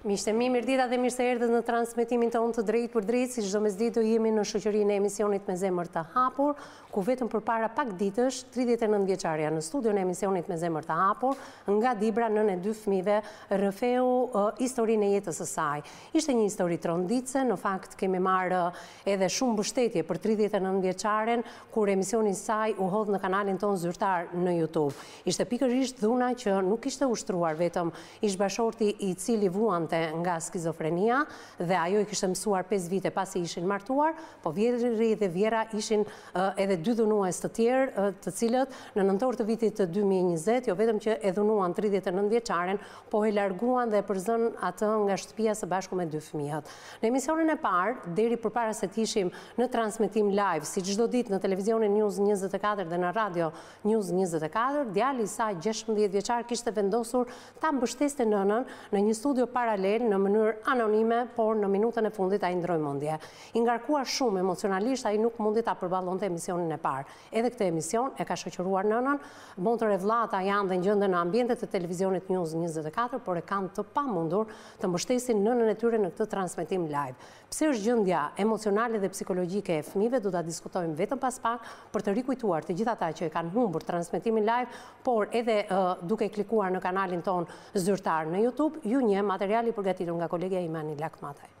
Miqtë e mi, mirëdita dhe mirë se erdhët në transmetimin tonë të drejtpërdrejtë, si çdo mesditë do jemi në shoqërinë e emisionit me zemër të hapur, ku vetëm përpara pak ditësh, 39 vjeçarja në studion e emisionit me zemër të hapur, nga Dibra nënë e dy fmijëve, rrëfeu historinë e jetës së saj. Ishte një histori tronditëse, në fakt kemi marrë edhe shumë mbështetje për 39 vjeçaren, kur emisioni i saj u hodh në kanalin tonë zyrtar në YouTube. Ishte pikërisht dhuna që nuk kishte ushtruar vetëm ish-bashkëshorti i cili vuante nga skizofrenia dhe ajo i kishte mësuar 5 vite pasi ishin martuar, po vjehrri dhe vjehrra ishin edhe dy dhunues të tjerë, të cilët në nëntor të vitit 2020 jo vetëm që e dhunuan 39 vjeçaren, po e larguan dhe e përzunë atë nga shtëpia së bashku me dy fëmijët. Në emisionin e parë, deri përpara se të ishim në transmetim live, si çdo ditë në televizionin News 24 dhe në radio News 24, djali i saj 16 vjeçar kishte vendosur ta mbështeste nënën në një studio paralel në mënyrë anonime, por në minutën e fundit ai ndërroi mendje. I ngarkuar shumë emocionalisht, ai nuk mundi ta përballonte emisionin e parë. Edhe këtë emision e ka shoqëruar nënën Motër e vllata janë dhe gjenden në ambiente të televizionit News njëzet e katër, por e kanë të pamundur të mbështesin nënën e tyre në këtë transmetim live. Si është gjendja emocionale dhe psikologjike e fëmijëve do ta diskutojmë vetëm pas pak për të rikujtuar të gjithë ata që e kanë humbur transmetimin live, por edhe duke klikuar në kanalin tonë zyrtar në YouTube, ju një material i përgatitur nga kolegja Imani Lakmataj.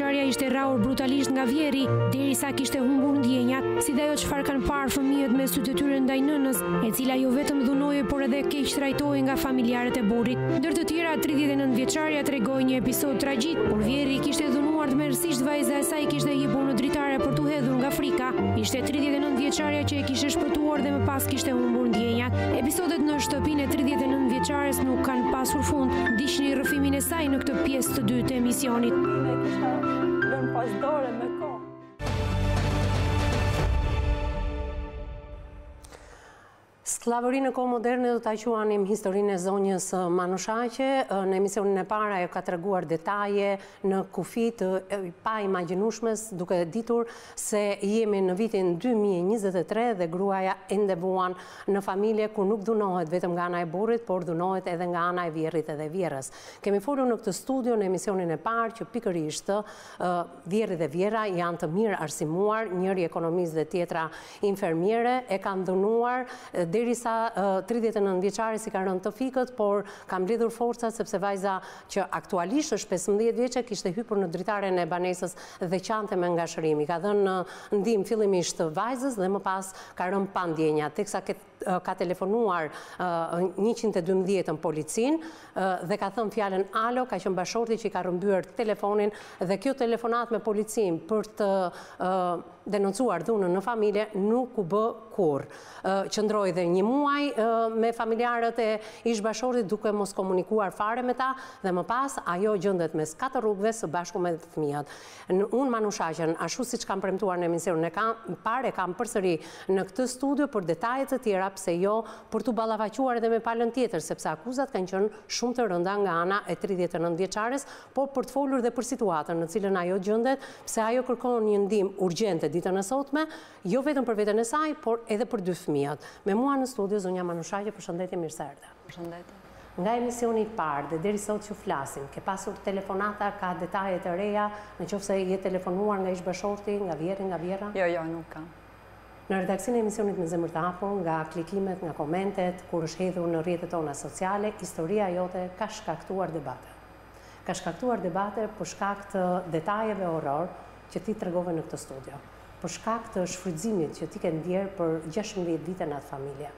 Vjeçarja ishte rrahur brutalisht nga vjehrri, derisa kishte humbur ndjenjat, si dhe ajo çfarë kanë parë fëmijët me sytë e tyre ndaj nënës, e cila jo vetëm dhunohej por edhe keqtrajtohej nga familjarët e burrit. Ndër të tjera, tridhjetë e nëntë vjeçarja tregoi një episod tragjik, kur vjehrri e kishte dhunuar tmerrësisht vajza e saj kishte hipur në dritare për t'u hedhur nga frika. Ishte tridhjetë e nëntë vjeçarja që e kishte shpëtuar dhe më pas kishte humbur ndjenjat. Episodet në shtëpinë e tridhjetë e nëntë vjeçares nuk kanë pasur fund. Ndiqni rrëfimin e Saj në këtë pjesë të dytë të emisionit. Skllavëri në kohë moderne do ta quanim historinë e zonjës Manushaqe. Në emisionin e parë ajo ka treguar detaje në kufijtë e të paimagjinueshmes duke ditur se jemi në vitin dy mijë e njëzet e tre dhe gruaja ende vuan në familje ku nuk dhunohet vetëm nga ana e burrit, por dhunohet edhe nga ana e vjerrit edhe e vjerrës. Kemi folur në këtë studio në emisionin e parë që pikërisht vjerri dhe vjerra janë të mirë arsimuar, njëri ekonomist dhe tjetra infermiere, e kanë dhunuar derisa tridhjetë e nëntë vjeçares i kanë rënë të fikët, por ka mbledhur forcat sepse vajza që aktualisht është pesëmbëdhjetë vjeçe kishte hypur në dritaren e banesës dhe qante me ngashërim, i ka dhënë ndihmë fillimisht vajzës dhe më pas ka rënë pa ndjenja, teksa ka telefonuar njëqind e dymbëdhjetën, policinë, dhe ka thënë fjalën alo, ka qenë bashorti që i ka rrëmbyer telefonin dhe kjo telefonatë me policinë për të denoncuar dhunën në familje nuk u bë kurrë. qëndroi dhe një muaj me familjarët e ish bashortit duke mos komunikuar fare me ta dhe më pas ajo gjendet mes katër rrugve së bashku me fëmijët. Unë Manushaqen, ashtu siç kam premtuar në emisionin e parë, e kam përsëri në këtë studio për detaje të tjera pse jo për t'u ballafaquar edhe me palën tjetër, sepse akuzat kanë qenë shumë të rënda nga ana e 39 vjeçares, por për të folur dhe për situatën në cilën ajo gjëndet, pse ajo kërkon një ndihmë urgente ditën e sotme, Jo vetëm për veten e saj, por edhe për dy fëmijët. Me mua në studio zonja Manushaqe, përshëndetje, mirë se erdhe. Përshëndetje. Nga emisioni i parë dhe deri sot që flasim, ke pasur telefonata, ka detaje të reja, në qoftë se je telefonuar nga ish-bashorti, nga vjerri, nga vjerra? Jo, jo, nuk ka. Në redaksinë e emisionit Me Zemër të Hapur, nga klikimet, nga komentet, kur është hedhur në rrjetet tona sociale, historia jote ka shkaktuar debate. Ka shkaktuar debate për shkak të detajeve horror që ti tregove në këtë studio. për shkak të shfrytëzimit që ti ke ndier për gjashtëmbëdhjetë vite në atë familje.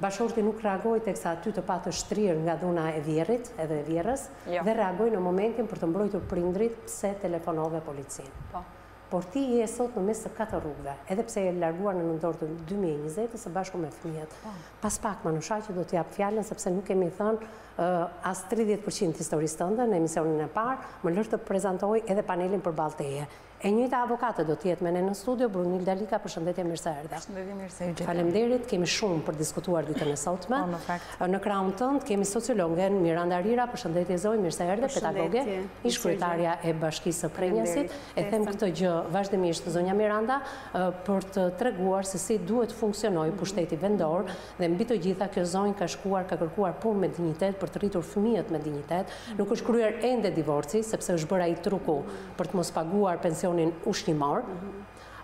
Bashorti nuk reagoi teksa ty të pa të shtrirë nga dhuna e vjerrit edhe e vjerrës Jo. dhe reagoi në momentin për të mbrojtur prindërit pse telefonove policinë. Po. Por ti je sot në mes të katër rrugëve, edhe pse je larguar në nëntor të dy mijë e njëzetës së bashku me fëmijët. Po. Pas pak Manushaqe do ta jap fjalën sepse nuk kemi thënë ë as tridhjetë për qind të historisë tënde në emisionin e parë, më lër të prezantoj edhe panelin përballë teje. E njëjta avokate do të jetë me ne në studio, Brunilda Lika, përshëndetje, mirë se erdhe. Përshëndetje, mirë se ju gjeta. Faleminderit, kemi shumë për diskutuar ditën e sotme. Po, në fakt. Në krahun tënd kemi sociologen Miranda Rira, përshëndetje Zoj, mirë se erdhe, pedagoge, ish kryetarja e Bashkisë së Prrenjasit. E them këtë gjë vazhdimisht zonja Miranda për të treguar se si duhet funksionojë pushteti vendor dhe mbi të gjitha kjo zonjë ka shkuar, ka kërkuar punë me dinjitet për të rritur fëmijët me dinjitet. Nuk është kryer ende divorci sepse është bërë ai truku për të mos paguar pensionin ushqimor,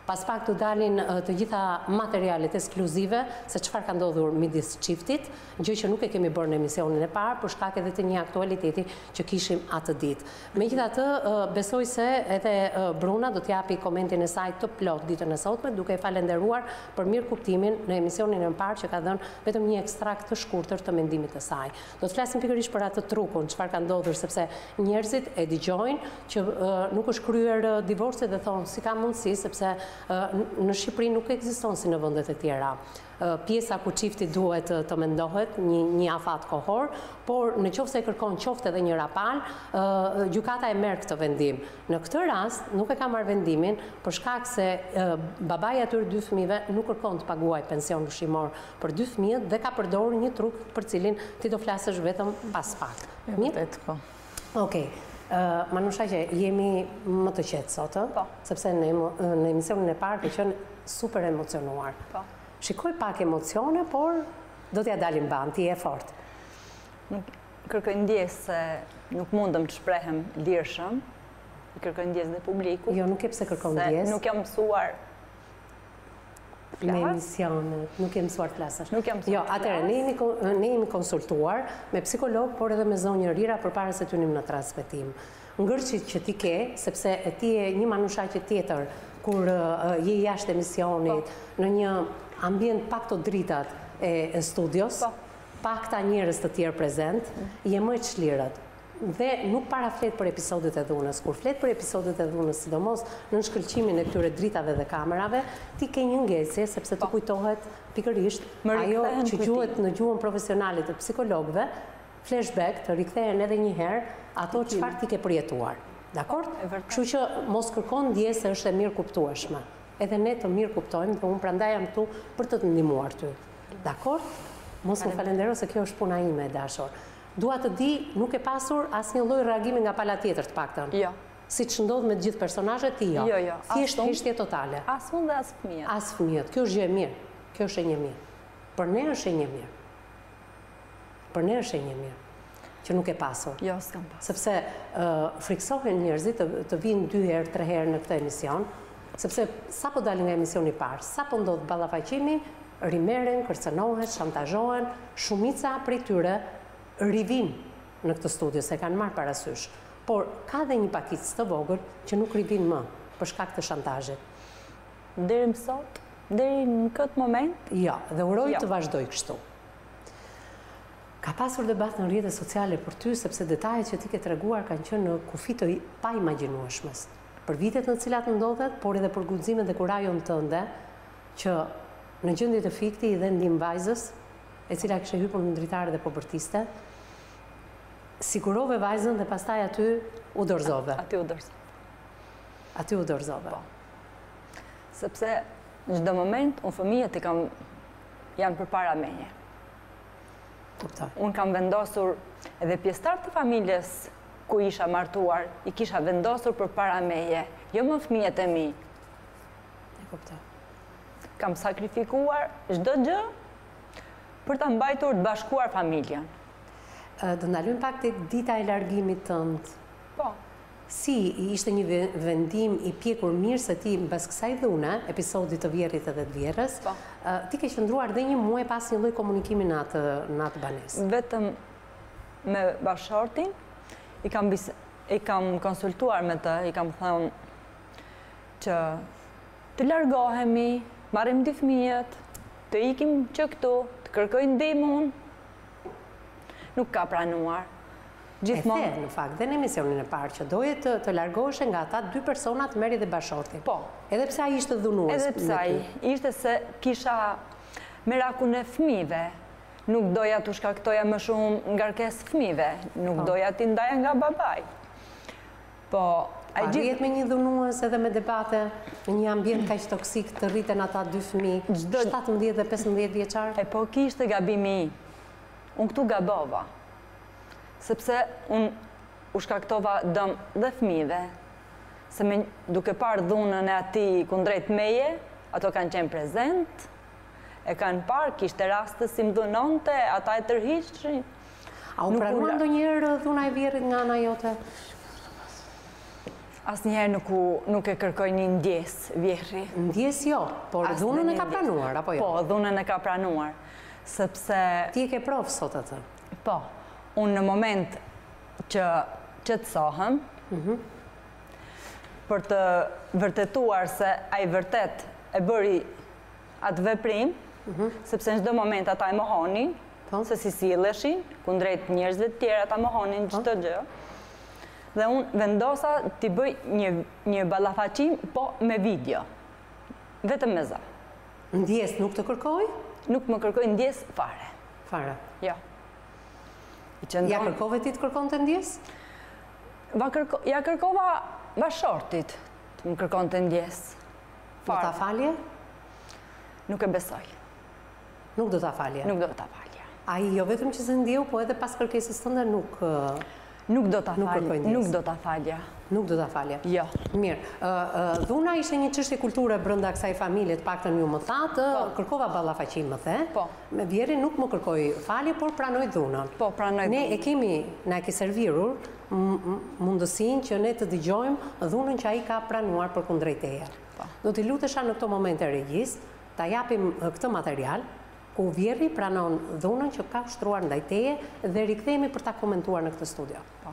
pas pak të dalin të gjitha materialet ekskluzive se çfarë ka ndodhur midis çiftit, gjë që nuk e kemi bërë në emisionin e parë për shkak edhe të një aktualiteti që kishim atë ditë. Megjithatë, besoj se edhe Bruna do të japi komentin e saj të plotë ditën e sotme, duke e falenderuar për mirëkuptimin në emisionin e parë që ka dhënë vetëm një ekstrakt të shkurtër të mendimit të saj. Do të flasim pikërisht për atë trukun, çfarë ka ndodhur sepse njerëzit e dëgjojnë që nuk është kryer divorci dhe thonë si ka mundësi sepse në Shqipëri nuk ekziston si në vendet e tjera. Pjesa ku çifti duhet të mendohet një afat kohor, por në qoftë se kërkon qoftë edhe njëra palë, gjykata e merr këtë vendim. Në këtë rast nuk e ka marrë vendimin për shkak se babai i atyre dy fëmijëve nuk kërkon të paguajë pension ushqimor për dy fëmijët dhe ka përdorur një truk për të cilin ti do flasësh vetëm pas pak. E vërtetë, po. Okej. Manushaqe, jemi më të qetë sot, po. sepse në, në emisionin e parë ke qenë super e emocionuar. Po. Shikoj pak emocione, por do t'ia dalim mbanë, ti je e fortë. Ju kërkoj ndjesë se nuk mundem të shprehem lirshëm, kërkoj ndjesë dhe publikut. Jo, nuk ke pse kërkon ndjesë. Se nuk jam mësuar me emisionet, nuk jam mësuar të flasësh. Nuk jam mësuar jo, të flasësh. Jo, atëherë, ne jemi konsultuar me psikolog, por edhe me zonjën Rira përpara se të hynim në transmetim. Ngërçet që ti ke, sepse ti je një Manushaqe tjetër, kur je jashtë emisionit, po. në një ambient pa këto dritat e studios, po. pa këta njerëz të tjerë prezent, mm. je më e çlirët. dhe nuk para flet për episodet e dhunës. Kur flet për episodet e dhunës, sidomos nën shkëlqimin e këtyre dritave dhe kamerave, ti ke një ngecje sepse të kujtohet pikërisht ajo që quhet në gjuhën profesionale të psikologëve flashback, të rikthehen edhe një herë ato çfarë ti ke përjetuar. Dakord? Kështu që mos kërko ndjesë se është e mirëkuptueshme. Edhe ne të mirëkuptojmë dhe unë prandaj jam këtu për të të ndihmuar ty. Dakord? Mos më falendero se kjo është puna ime e dashur. Dua të di, nuk ke pasur asnjë lloj reagimi nga pala tjetër të paktën? Jo. Siç ndodh me të gjithë personazhet, ti jo. Jo, jo. As unë. Thjesht heshtje totale. As unë dhe as fëmijët. As fëmijët. Kjo është gjë e mirë. Kjo është shenjë e mirë. Për ne është shenjë e mirë. Për ne është shenjë e mirë. Që nuk ke pasur. Jo, s'kam pasur. Sepse frikësohen njerëzit të vijnë dy herë, tre herë në këtë emision. Sepse sapo dalin nga emisioni i parë, sapo ndodh ballafaqimi, rimerren, kërcënohen, shantazhohen, shumica prej tyre rivijnë në këtë studio, se e kanë marrë parasysh. Por ka dhe një pakicë të vogël që nuk rivijnë më, për shkak të shantazhit. Deri më sot? Deri në këtë moment? Jo, dhe uroj të vazhdojë kështu. Ka pasur debat në rrjetet sociale për ty, sepse detajet që ti ke treguar kanë qenë në kufi të paimagjinueshmes. për vitet në të cilat ndodhet, por edhe për guximin dhe kurajon tënde që në gjendje të fikti i dhe ndihmë vajzës, e cila kishte hypur në dritare dhe po bërtiste, sigurove vajzën dhe pastaj aty u dorëzove. Aty u dorëzove. Aty u dorëzova. Po. Sepse në çdo moment unë fëmijët i kam, janë përpara meje. Unë kam vendosur edhe pjesëtarë të familjes ku isha martuar, i kisha vendosur përpara meje, jo më fëmijët e mi. E kuptoj. Kam sakrifikuar çdo gjë për ta mbajtur të bashkuar familjen. Do ndalojmë pak te dita e largimit tënd. Po. Si, ishte një vendim i pjekur mirë se ti mbas kësaj dhune, episodit të vjehrrit edhe të vjehrrës, po. ti ke qëndruar dhe një muaj pa asnjë lloj komunikimi në atë banesë. Vetëm me bashkëshortin, i kam, bis, i kam konsultuar me të, i kam thënë që të largohemi, marrim dy fëmijët, të ikim që këtu, të kërkoj ndihmë unë. Nuk ka pranuar. Gjithmonë... E the, në fakt, dhe në emisionin e parë, që doje të, të largoheshe nga ata dy personat, merrje dhe bashkëshortin. Po. Edhe pse ai ishte dhunues. Edhe pse ai ishte, se kisha merakun e fëmijëve, Nuk doja t'u shkaktoja më shumë ngarkesë fëmijëve, nuk po. doja t'i ndaja nga babai. Po, a i gjithë... rrihet me një dhunues edhe me debate në një ambient kaq toksik të rriten ata dy fëmijë, 17 dhe 15 vjeçar? E po ky ishte gabimi i. Unë këtu gabova. Sepse unë u shkaktova dëm dhe fëmijëve. Se me duke parë dhunën e atij kundrejt meje, ato kanë qenë prezent, E kanë parë, kishte raste si më dhunonte, ata e tërhiqnin. A u pranua ndonjëherë dhuna e vjehrrit nga ana jote? Asnjëherë nuk u nuk e kërkoi një ndjesë vjehrri. Ndjesë jo, por dhunën e ka pranuar apo jo? Po, dhunën e ka pranuar. Sepse Ti e ke provë sot atë? Po. Unë në moment që qetësohem, për të vërtetuar se ai vërtet e bëri atë veprim, sepse në çdo moment ata e mohonin, po. se si silleshin, kundrejt njerëzve të tjerë ata mohonin po. çdo gjë. Dhe unë vendosa t'i bëj një, një ballafaqim, po me video. Vetëm me zë. Ndjesë nuk të kërkoi? Nuk më kërkoi ndjesë fare. Fare? Jo. Ja. Ja kërkove ti të kërkonte ndjesë? Ja kërkova bashkëshortit të më kërkonte ndjesë. Do ta falje? Nuk e besoj. Nuk do ta falje? Nuk do ta falja. Ai jo vetëm që s'e ndjeu, po edhe pas kërkesës tënde nuk Nuk do ta falje. Nuk do ta falje. Nuk do ta falje. Jo. Mirë. Ë dhuna ishte një çështje kulture brenda kësaj familje, të paktën ju më thatë, po. kërkova ballafaqim më the. Po. Me vjerrin nuk më kërkoi falje, por pranoi dhunën. Po, pranoi. Ne e kemi na e ke servirur mundësinë që ne të dëgjojmë dhunën që ai ka pranuar përkundrejt teje. Do t'i lutesha në këto momente regjisë ta japim këtë material ku vjerri pranon dhunën që ka ushtruar ndaj teje dhe rikthehemi për ta komentuar në këtë studio. Po.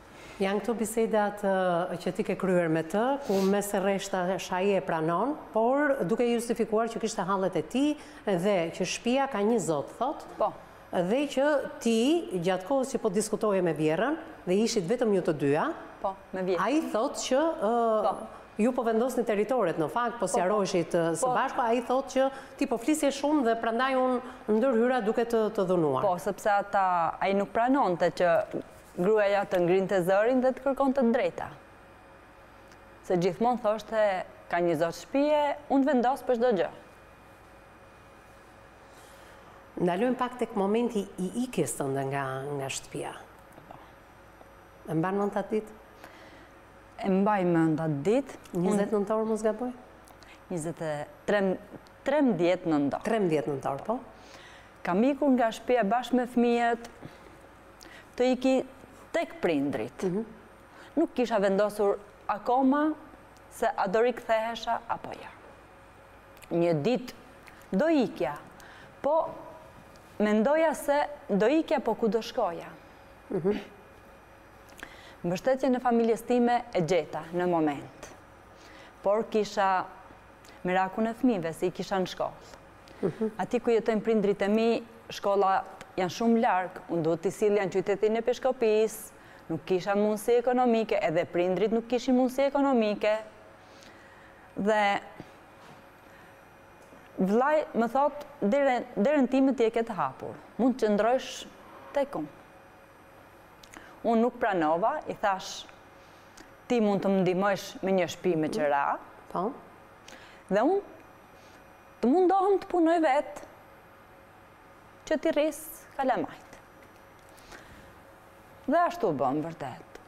Janë këto bisedat që ti ke kryer me të, ku mes rreshtash ai e pranon, por duke justifikuar që kishte hallet e tij dhe që shpia ka një zot, thotë. Po. Dhe që ti, gjatë kohës që po diskutoje me vjerrën dhe ishit vetëm ju të dyja, po, me vjerrën. Ai thotë që ë po. Ju po vendosni territoret në fakt, po, po, po. sqaroheshit së po. bashku, ai thotë që ti po flisje shumë dhe prandaj unë ndërhyra duke të të dhunuar. Po, sepse ata ai nuk pranonte që Gruaja të ngrinte zërin dhe të kërkonte të drejta. Se gjithmonë thoshte, ka një zot shpie, unë vendos për çdo gjë. Ndalojmë pak tek momenti i ikjes tënde nga nga shtëpia. E mban mend atë ditë? E mbaj mend atë ditë. 23 nëntor mos gaboj? 23 13 nëntor. 13 nëntor, po. Kam ikur nga shtëpia bashkë me fëmijët. të iki tek prindërit. Nuk kisha vendosur akoma se a do rikthehesha apo jo. Një ditë do ikja, po mendoja se do ikja po ku do shkoja. Mbështetjen e familjes time e gjeta në moment, por kisha merakun e fëmijëve se i kisha në shkollë. Aty ku jetojnë prindërit e mi, shkollat janë shumë larg, unë duhet t'i sillja në qytetin e Peshkopisë, nuk kisha mundësi ekonomike, edhe prindërit nuk kishin mundësi ekonomike. Dhe vllai më thotë, derën derën time ti e ke të hapur, mund të qëndrosh tek unë. Unë nuk pranova, i thashë ti mund të më ndihmosh me një shpi me qera. Po. Dhe unë Të mundohem të punoj vetë që t'i rris kalamajt. Dhe ashtu bëmë vërtet.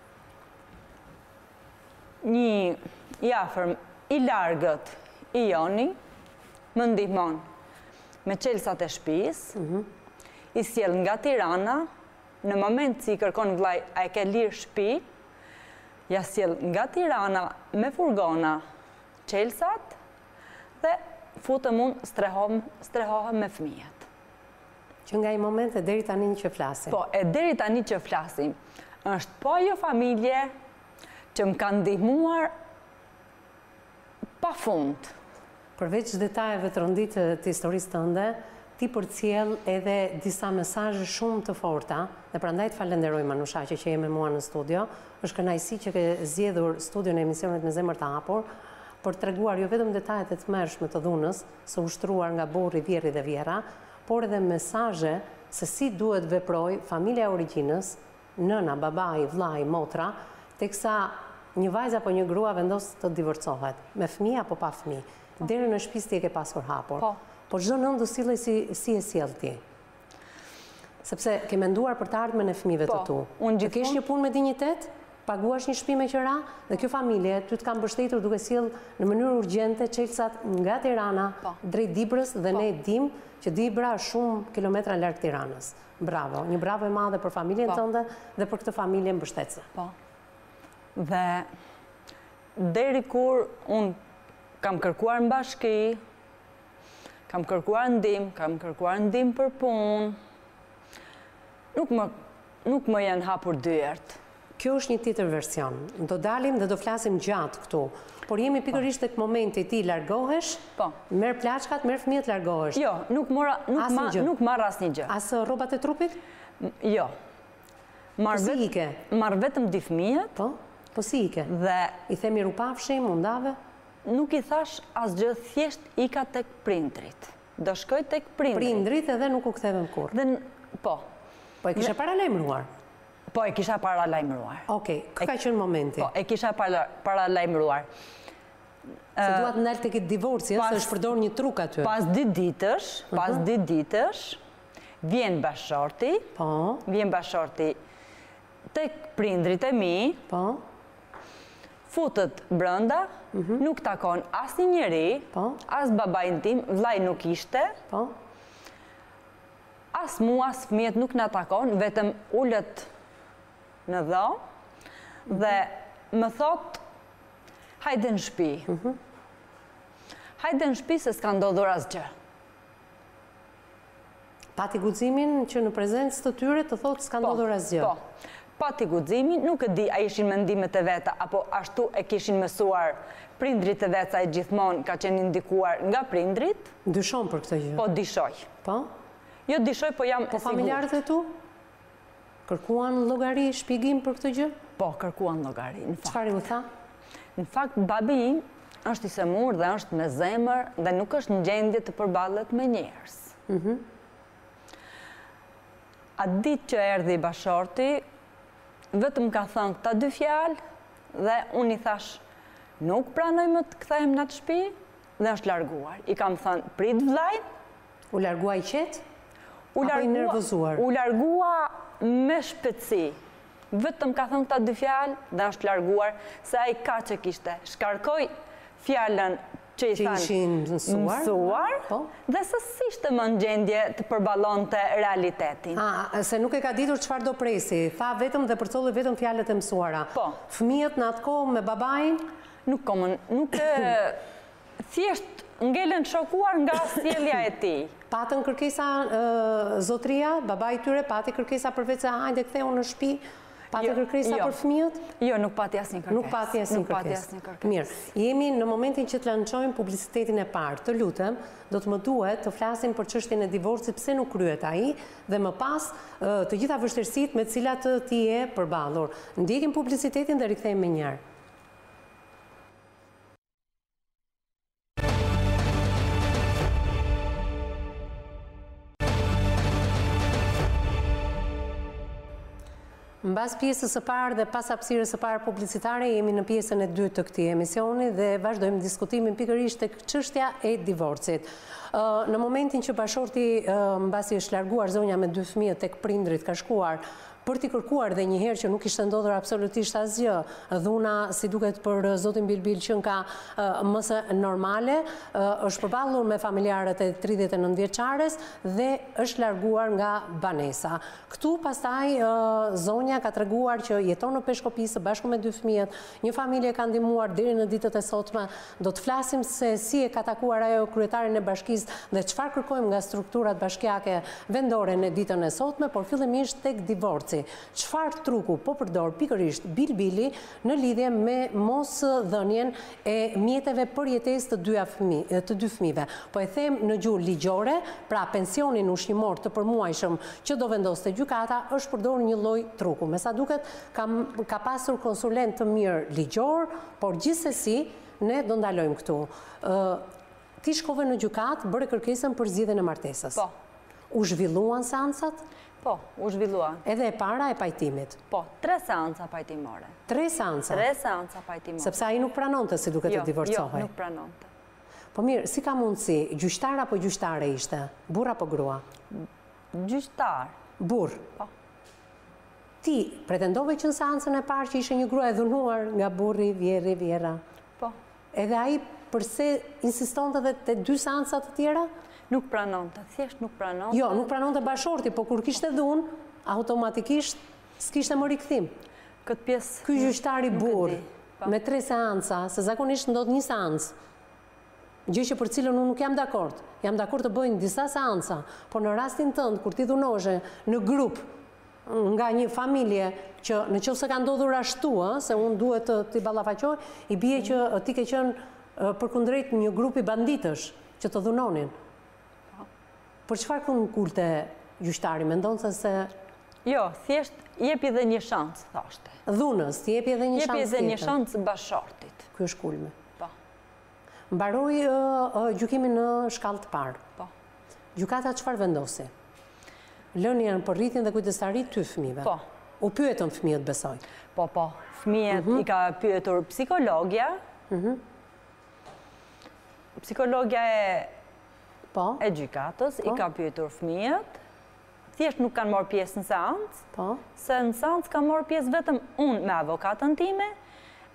Një i afërm i largët i joni më ndihmon me çelësat e shpisë. Mhm. I sjell nga Tirana në moment që i kërkon vllai a e ke lirë shpinë, ia sjell nga Tirana me furgona çelësat dhe futem unë strehom, strehohem me fëmijët. Që nga ai moment e deri tani që flasim. Po, e deri tani që flasim. Është po ajo familje që më kanë ndihmuar pa fund. Përveç detajeve të rënda të historisë tënde, ti përcjell edhe disa mesazhe shumë të forta dhe prandaj të falenderoj Manushaqe që je me mua në studio. Është kënaqësi që ke zgjedhur studion e emisionit Me zemër të hapur për të treguar jo vetëm detajet e tmerrshme të dhunës së ushtruar nga burri, vjehrri dhe vjehrra, por edhe mesazhe se si duhet të veprojë familja e origjinës, nëna, babai, vllai, motra, teksa një vajzë apo një grua vendos të divorcohet, me fëmijë apo pa fëmijë. Derën e shtëpisë ti e ke pasur hapur. Po. Po çdo nënë do sillej si si je sjellë ti. Sepse ke menduar për të ardhmen e fëmijëve të, po, tu. Të kesh një punë me dinjitet, paguash një shpi me qera, dhe kjo familje ty të ka mbështetur duke sjellë në mënyrë urgjente çelësat nga Tirana po. drejt Dibrës dhe po. ne dimë që Dibra është shumë kilometra larg Tiranës. Bravo, një bravo e madhe për familjen tënde dhe për këtë familje mbështetëse. Po. Dhe deri kur unë kam kërkuar në bashki, Kam kërkuar ndihmë, kam kërkuar ndihmë për punë. Nuk më nuk më janë hapur dyert. Kjo është një tjetër version. Do dalim dhe do flasim gjatë këtu. Por jemi po. pikërisht tek momenti ti largohesh? Po. Merr plaçkat, merr fëmijët largohesh. Jo, nuk mora nuk ma, nuk marr asnjë gjë. As uh, rrobat e trupit? Jo. Marr po si ike? Marr vetëm dy fëmijët. Po. Po si ike? Dhe i the mirupafshim, u ndave? Nuk i thash asgjë thjesht ika tek prindrit. Do shkoj tek prindrit. Prindrit edhe nuk u kthevem kurrë. Dhe po. Po e kishe paralajmëruar. Po e kisha paralajmëruar. Okej, kur ka qenë momenti? Po e kisha paralajmëruar. Se dua të ndal tek divorci, se është përdorur një truk aty. Pas dy ditësh, pas dy ditësh vjen bashkëshorti. Po. Vjen bashkëshorti tek prindërit e mi, futet brenda, nuk takon asnjë njeri, as babain tim, vëllai nuk ishte, as mua as fëmijët nuk na takon, vetëm ulet në dhomë dhe më thotë hajde në shpi. Hajde në shpi se s'ka ndodhur asgjë. Pati guximin që në prezencë të tyre të thotë s'ka ndodhur asgjë. Po, po. Pati guximin, nuk e di a ishin mendimet e veta apo ashtu e kishin mësuar prindërit e vet, se ai gjithmonë ka qenë i ndikuar nga prindërit. Dyshon për këtë gjë? Po dyshoj. Po? Jo dyshoj, po jam e sigurt. Po familjarët e tu? Kërkuan llogari, shpjegim për këtë gjë? Po, kërkuan llogari, në fakt. Çfarë iu tha? Në fakt, babi im është i sëmurë dhe është me zemër dhe nuk është në gjendje të përballet me njerëz. Mhm. Atë ditë që erdhi bashkëshorti, vetëm ka thënë këta dy fjalë dhe unë i thashë nuk pranoj më të kthehem në atë shpi dhe është larguar. I kam thënë prit vllajnë U largua i qetë? Apo i nervozuar? U largua me shpejtësi. Vetëm ka thënë këta dy fjalë dhe është larguar, se ai kaq e kishte. Shkarkoi fjalën që i kanë mësuar dhe se s'ishte më në gjendje të përballonte realitetin. A, se nuk e ka ditur çfarë do presi. Tha vetëm dhe përcolli vetëm fjalët e mësuara. Po. Fëmijët në atë kohë me babain? Nuk, nuk e Thjesht ngelën të shokuar nga sjellja e tij. Patën kërkesa zotëria, babai i tyre pati kërkesa përveç se hajde kthehu në shtëpi, pati kërkesa për fëmijët? Jo, nuk pati asnjë kërkesë. Nuk pati asnjë kërkesë. Mirë, jemi në momentin që të lançojmë publicitetin e parë. Të lutem, do të më duhet të flasim për çështjen e divorcit, pse nuk kryhet ai dhe më pas të gjitha vështirësitë me të cilat ti je përballur. Ndjekim publicitetin dhe rikthehemi menjëherë. Mbas pjesës së parë dhe pas hapësirës së parë publicitare jemi në pjesën e dytë të këtij emisioni dhe vazhdojmë diskutimin pikërisht tek çështja e divorcit. Në momentin që bashkëshorti mbasi është larguar zonja me dy fëmijë tek prindërit ka shkuar për t'i kërkuar dhe një herë që nuk kishte ndodhur absolutisht asgjë, dhuna si duket për zotin Bilbil qenka më se normale, është përballur me familjarët e 39 vjeçares dhe është larguar nga banesa. Këtu pastaj zonja ka treguar që jeton në Peshkopi së bashku me dy fëmijët Një familje e ka ndihmuar deri në ditët e sotme. Do të flasim se si e ka takuar ajo kryetarin e bashkisë dhe çfarë kërkojmë nga strukturat bashkiake vendore ne ditën e sotme, por fillimisht tek divorci. Çfarë truku po përdor pikërisht Bilbili në lidhje me mosdhënien e mjeteve për jetesë të dyja të dy fëmijëve. Po e them në gjuhë ligjore, pra pensionin ushqimor të përmuajshëm, që do vendoste gjykata është përdorur një lloj truku. Me sa duket Kam, ka pasur konsulentë të mirë ligjorë, por gjithsesi ne do ndalojmë këtu. Ë ti shkove në gjykatë, bëre kërkesën për zgjidhjen e martesës. Po. U zhvilluan seancat? Po, u zhvilluan. Edhe e para e pajtimit. Po, tre seanca pajtimore. Tre seanca. Tre seanca pajtimore. Sepse ai nuk pranonte si duket të jo, jo, divorcohej. Jo, nuk pranonte. Po mirë, si ka mundësi, gjyqtar apo gjyqtare ishte? Burrë apo grua? Gjyqtar. Burrë. Po. Ti pretendove që në seancën e parë që ishe një grua e dhunuar nga burri, vjerri, vjerra. Po. Edhe ai përse insistonte dhe të dy seanca të tjera? Nuk pranonte, thjesht nuk pranonte. Jo, nuk pranonte bashkëshorti, po kur kishte dhunë, automatikisht s'kishte më rikthim. Këtë pjesë. Ky gjyqtari burrë po. me tre seanca, se zakonisht ndodh një seancë. gjë që për të cilën unë nuk jam dakord. Jam dakord të bëjnë disa seanca, por në rastin tënd kur ti dhunoheshe në grup nga një familje që në qoftë se ka ndodhur ashtu, ë, se unë duhet t'i ballafaqoj, i bie që ti ke qenë përkundrejt një grupi banditësh që të dhunonin. Për çfarë këmbëngulte gjyqtari, mendon se se Jo, thjesht jepi dhe një shans, thoshte. Dhunës, ti jepi edhe një shans tjetër. Jepi edhe një shans bashkëshortit. Ky është kulmi. Po. Mbaroi gjykimi në shkallë të parë. Po. Gjykata çfarë vendosi? Lënien për rritjen dhe kujdestari të fëmijëve. Po. U pyetën fëmijët besoj. Po, po. Fëmijët mhm. i ka pyetur psikologja. Mhm. Psikologja e po. e gjykatës i po. ka pyetur fëmijët. thjesht nuk kanë marrë pjesë në seancë, po. se në seancë kam marrë pjesë vetëm unë me avokatën time,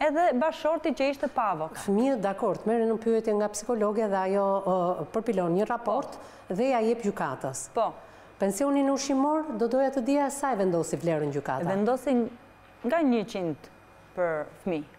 edhe bashkëshorti që ishte pa avokat. Fëmijët dakord, merren në pyetje nga psikologia dhe ajo përpilon një raport po. dhe ia jep gjykatës. Po. Pensionin ushqimor do doja të dija sa e vendosi vlerën gjykata. E vendosi nga 100 për fëmijë.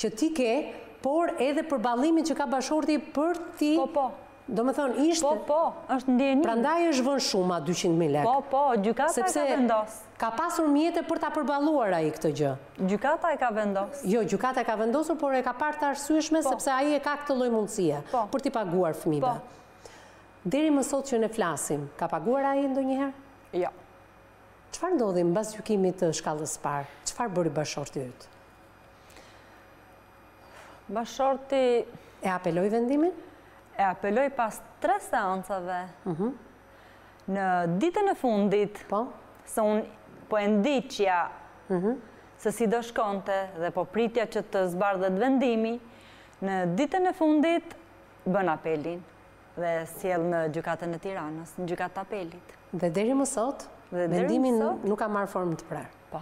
që ti ke, por edhe përballimin që ka bashkëshorti për ty... Po, po. Domethënë, ishte... Po, po, është ndjeni. Prandaj është vënë shuma 200.000 lek. Po, po, gjykata e ka vendosë. Ka pasur mjete për ta përballuar ai këtë gjë. Gjykata e ka vendosë. Jo, gjykata e ka vendosur, por e ka parë të arsyeshme, po. sepse ai e ka këtë lloj mundësie, po. për t'i paguar fëmijëve. Po. Deri më sot që ne flasim, ka paguar ai ndonjëherë? Jo. Çfarë ndodhi mbas gjykimit të shkallës parë? Çfarë bëri bashkëshorti yt? Bashkëshorti... E apeloi vendimin? E apeloi pas tre seancave. Mhm. Në ditën e fundit, po? se unë po e ndiqja mhm. se si do shkonte dhe po pritja që të zbardhet vendimi, në ditën e fundit bën apelin dhe sjell në gjykatën e Tiranës, në gjykatë të apelit. Dhe deri më sot, vendimi nuk ka marrë formë të prerë. Po.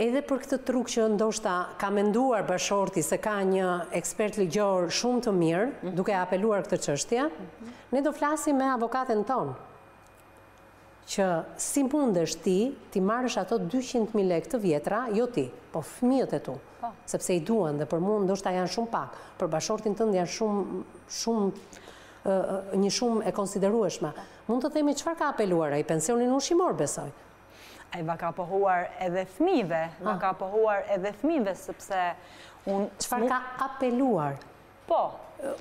Edhe për këtë truk që ndoshta ka menduar bashkëshorti se ka një ekspert ligjor shumë të mirë, mhm. duke apeluar këtë çështje, mhm. ne do flasim me avokaten tonë, që si mundesh ti, t'i marrësh ato 200.000 lek të vjetra, jo ti, po fëmijët e tu, po. sepse i duan dhe për mund, ndoshta janë shumë pak, për bashkëshortin tëndë janë shumë, shumë, një shumë e konsiderueshme. Mund të themi çfarë ka apeluar ai, pensionin ushqimor besoj. Ai ua ka pohuar edhe fëmijëve, ua ah. ka pohuar edhe fëmijëve sepse unë Çfarë ka apeluar? Po,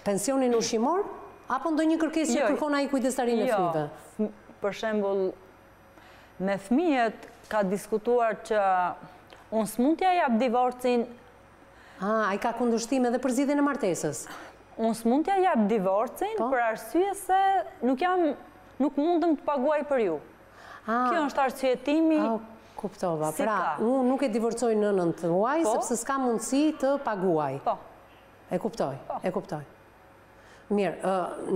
pensionin ushqimor apo ndonjë kërkesë që jo, kërkon ai kujdestarinë e jo. fëmijëve? Për shembull, me fëmijët ka diskutuar që unë s'mund t'ja jap divorcin Ah, ai ka kundërshtim edhe për zgjidhjen e martesës. Unë s'mund t'ja jap divorcin po? për arsye se nuk jam nuk mundem të paguaj për ju. Ah. Ky është arsyetimi. Ah, kuptova. pra, unë nuk e divorcoj nënën tuaj po? sepse s'kam mundësi të paguaj. Po. E kuptoj. Po. E kuptoj. Mirë,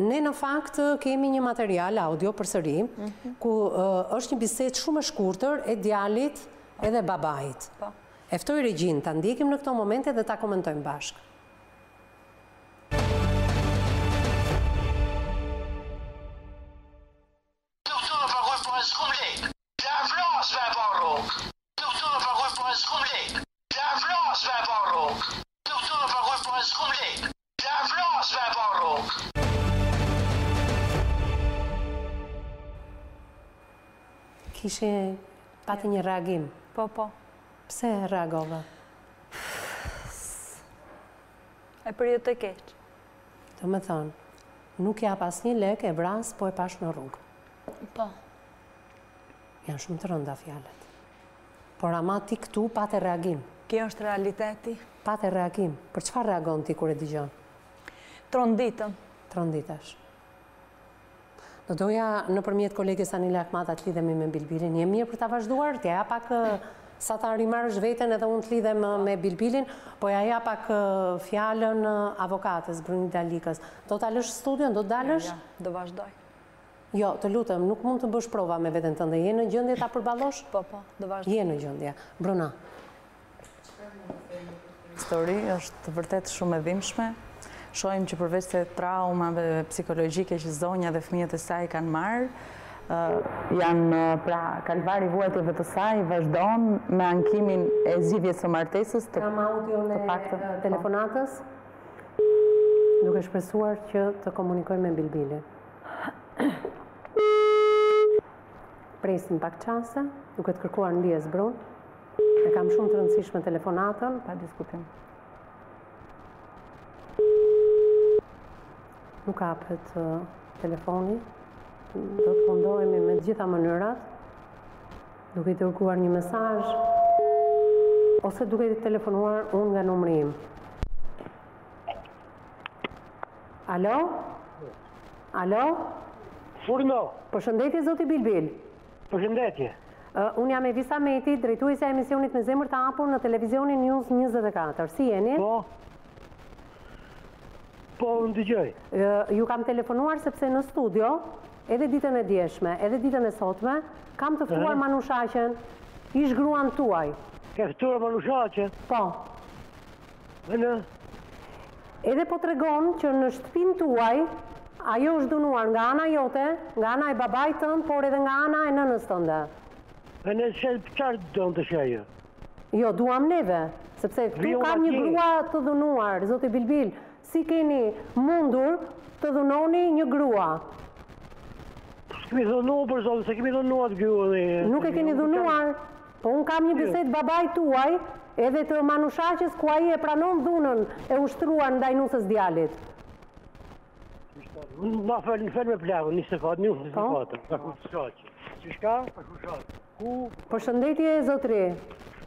ne në fakt kemi një material audio përsëri, mhm. ku është një bisedë shumë e shkurtër e djalit edhe babait. Po. E ftoj regjinë ta ndjekim në këto momente dhe ta komentojmë bashkë. Plak flas me pa rrugë. Kishe pati një reagim. Po, po. Pse reagova? E për jetë të keqë. Të me thonë, nuk japë asnjë lek e vras, po e pash në rrugë. Po. Janë shumë të rënda fjalët. Por ama ti këtu pate reagim. Ky është realiteti. Pate reagim. Për çfarë reagon ti kur e dëgjon? Tronditem. Tronditesh. Do doja nëpërmjet koleges Anila Akmata të lidhemi me Bilbilin. Je mirë për të vazhduar, t'ia jap pak sa ta rimarrësh veten edhe unë të lidhem me Bilbilin, po ia jap pak fjalën avokates, Brunit Dalikës. Do ta lësh studion, do të dalësh? Do vazhdoj. Jo, të lutem, nuk mund të bësh prova me veten tënde. Je në gjendje ta përballosh? Po, po, do vazhdoj. Je në gjendje. Bruna. Historia është vërtet shumë e dhimbshme. Shohim që përveçse traumave psikologjike që zonja dhe fëmijët e saj kanë marrë, janë pra kalvari i vuajtjeve të saj vazhdon me ankimin e zgjidhjes së martesës të kam audion e telefonatës duke shpresuar që të komunikojmë me Bilbilin Presim pak çaste, duke të kërkuar ndjesë Bruna. E kam shumë të rëndësishme telefonatën. Pa diskutim. Nuk hapet uh, telefoni. Do të mundohemi me të gjitha mënyrat. Duke i dërguar një mesazh. Ose duke i telefonuar unë nga numri im. Alo? Alo? Urdhëro! Përshëndetje zoti Bilbil. Përshëndetje. Ë, unë jam Evisa Meti, drejtuesja e emisionit me zemër të hapur në televizionin News 24. Si jeni? Po. Po, unë dëgjoj. Ë, ju kam telefonuar sepse në studio, edhe ditën e djeshme, edhe ditën e sotme, kam të ftuar Manushaqen, ish gruan tuaj. Ke ftuar Manushaqen? Po. Vënë. Edhe po tregon që në shtëpinë tuaj ajo është dhunuar nga ana jote, nga ana e babait tënd, por edhe nga ana e nënës tënde. Vënë. Se çfarë don të shë ajo? Jo, duam neve, sepse këtu kam një grua të dhunuar, zoti Bilbil, si keni mundur të dhunoni një grua? Po s'e kemi dhunu për zotin, s'e kemi dhunu atë gruan e. Nuk e keni dhunuar, Po unë kam një bisedë të babait tuaj edhe të Manushaqes ku ai e pranon dhunën e ushtruar ndaj nuses së djalit. Ma fal, fol me plakun, një sekond, një po. sekond. Pa ku të shaqë. Që shka? Pa ku shaqë. Ku? Përshëndetje zotëri.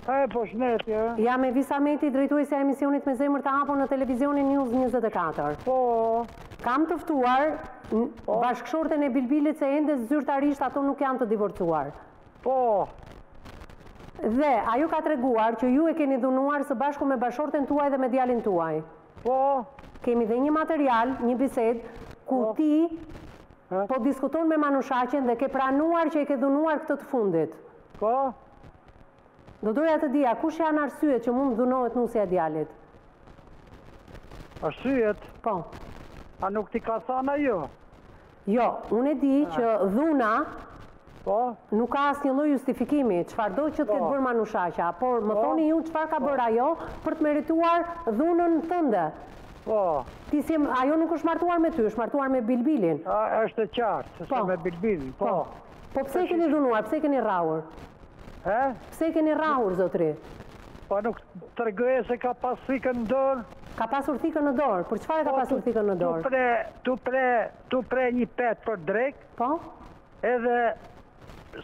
E, përshëndetje. Jam Evisa Meti drejtuesja e emisionit me zemër të hapur në televizionin News 24. Po. Kam të ftuar po. bashkëshorten e Bilbilit se ende zyrtarisht ato nuk janë të divorcuar. Po. Dhe, ajo ka treguar që ju e keni dhunuar së bashku me bashkëshorten tuaj dhe me djalin tuaj. Po. Kemi dhe një material, një bisedë, ku po. ti po diskuton me Manushaqen dhe ke pranuar që e ke dhunuar këtë të fundit. Po. Do doja të dija, kush janë arsyet që mund të dhunohet nusja e djalit? Arsyet? Po. A nuk t'i ka thënë ajo? Jo, unë e di që dhuna po? nuk ka asnjë lloj justifikimi, çfarëdo që të ketë po. bërë Manushaqja, por më po. thoni ju çfarë ka bërë ajo për të merituar dhunën tënde? Po. Ti si ajo nuk është martuar me ty, është martuar me Bilbilin. A, është e qartë, është me Bilbilin, po. Po pse e keni dhunuar, pse e keni rrahur? He? Pse e keni rrahur, zotri? Po nuk të tregoi se ka pas thikën në dorë? Ka pasur thikën në dorë, për çfarë e ka po, pasur thikën në dorë? Tu pre, tu pre, tu pre një pite për drek, po? edhe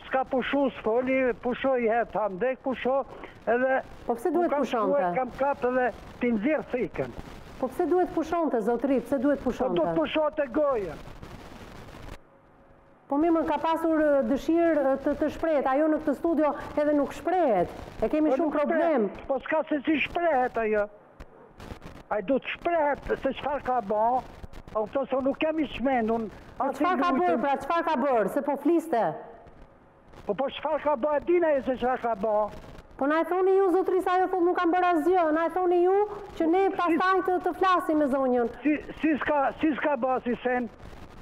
s'ka pushu s'foluri, pusho i her të hamë drek, pusho edhe... Po pse duhet pushonte? Kam kapë edhe t'i nxirr thikën. Po pse duhet pushonte, zotri, pse duhet pushonte? Po duhet pushonte gojën. Po mirë, ama ka pasur dëshirë të të shprehet, ajo në këtë studio edhe nuk shprehet, e kemi shumë problem. Po s'ka se si shprehet ajo, ajo duhet të shprehet se çfarë ka ba, e kupto, se nuk kemi çmendun, as të lujtun. Po çfarë ka bërë, pra çfarë ka bërë, se po fliste? Po po çfarë ka bo e din ajo se çfarë ka bo. Po na e thoni ju zotëri se ajo thotë nuk kam bërë asgjë, na e thoni ju që ne pastaj të të flasim me zonjën. Si si s'ka si s'ka bo asnjë sen,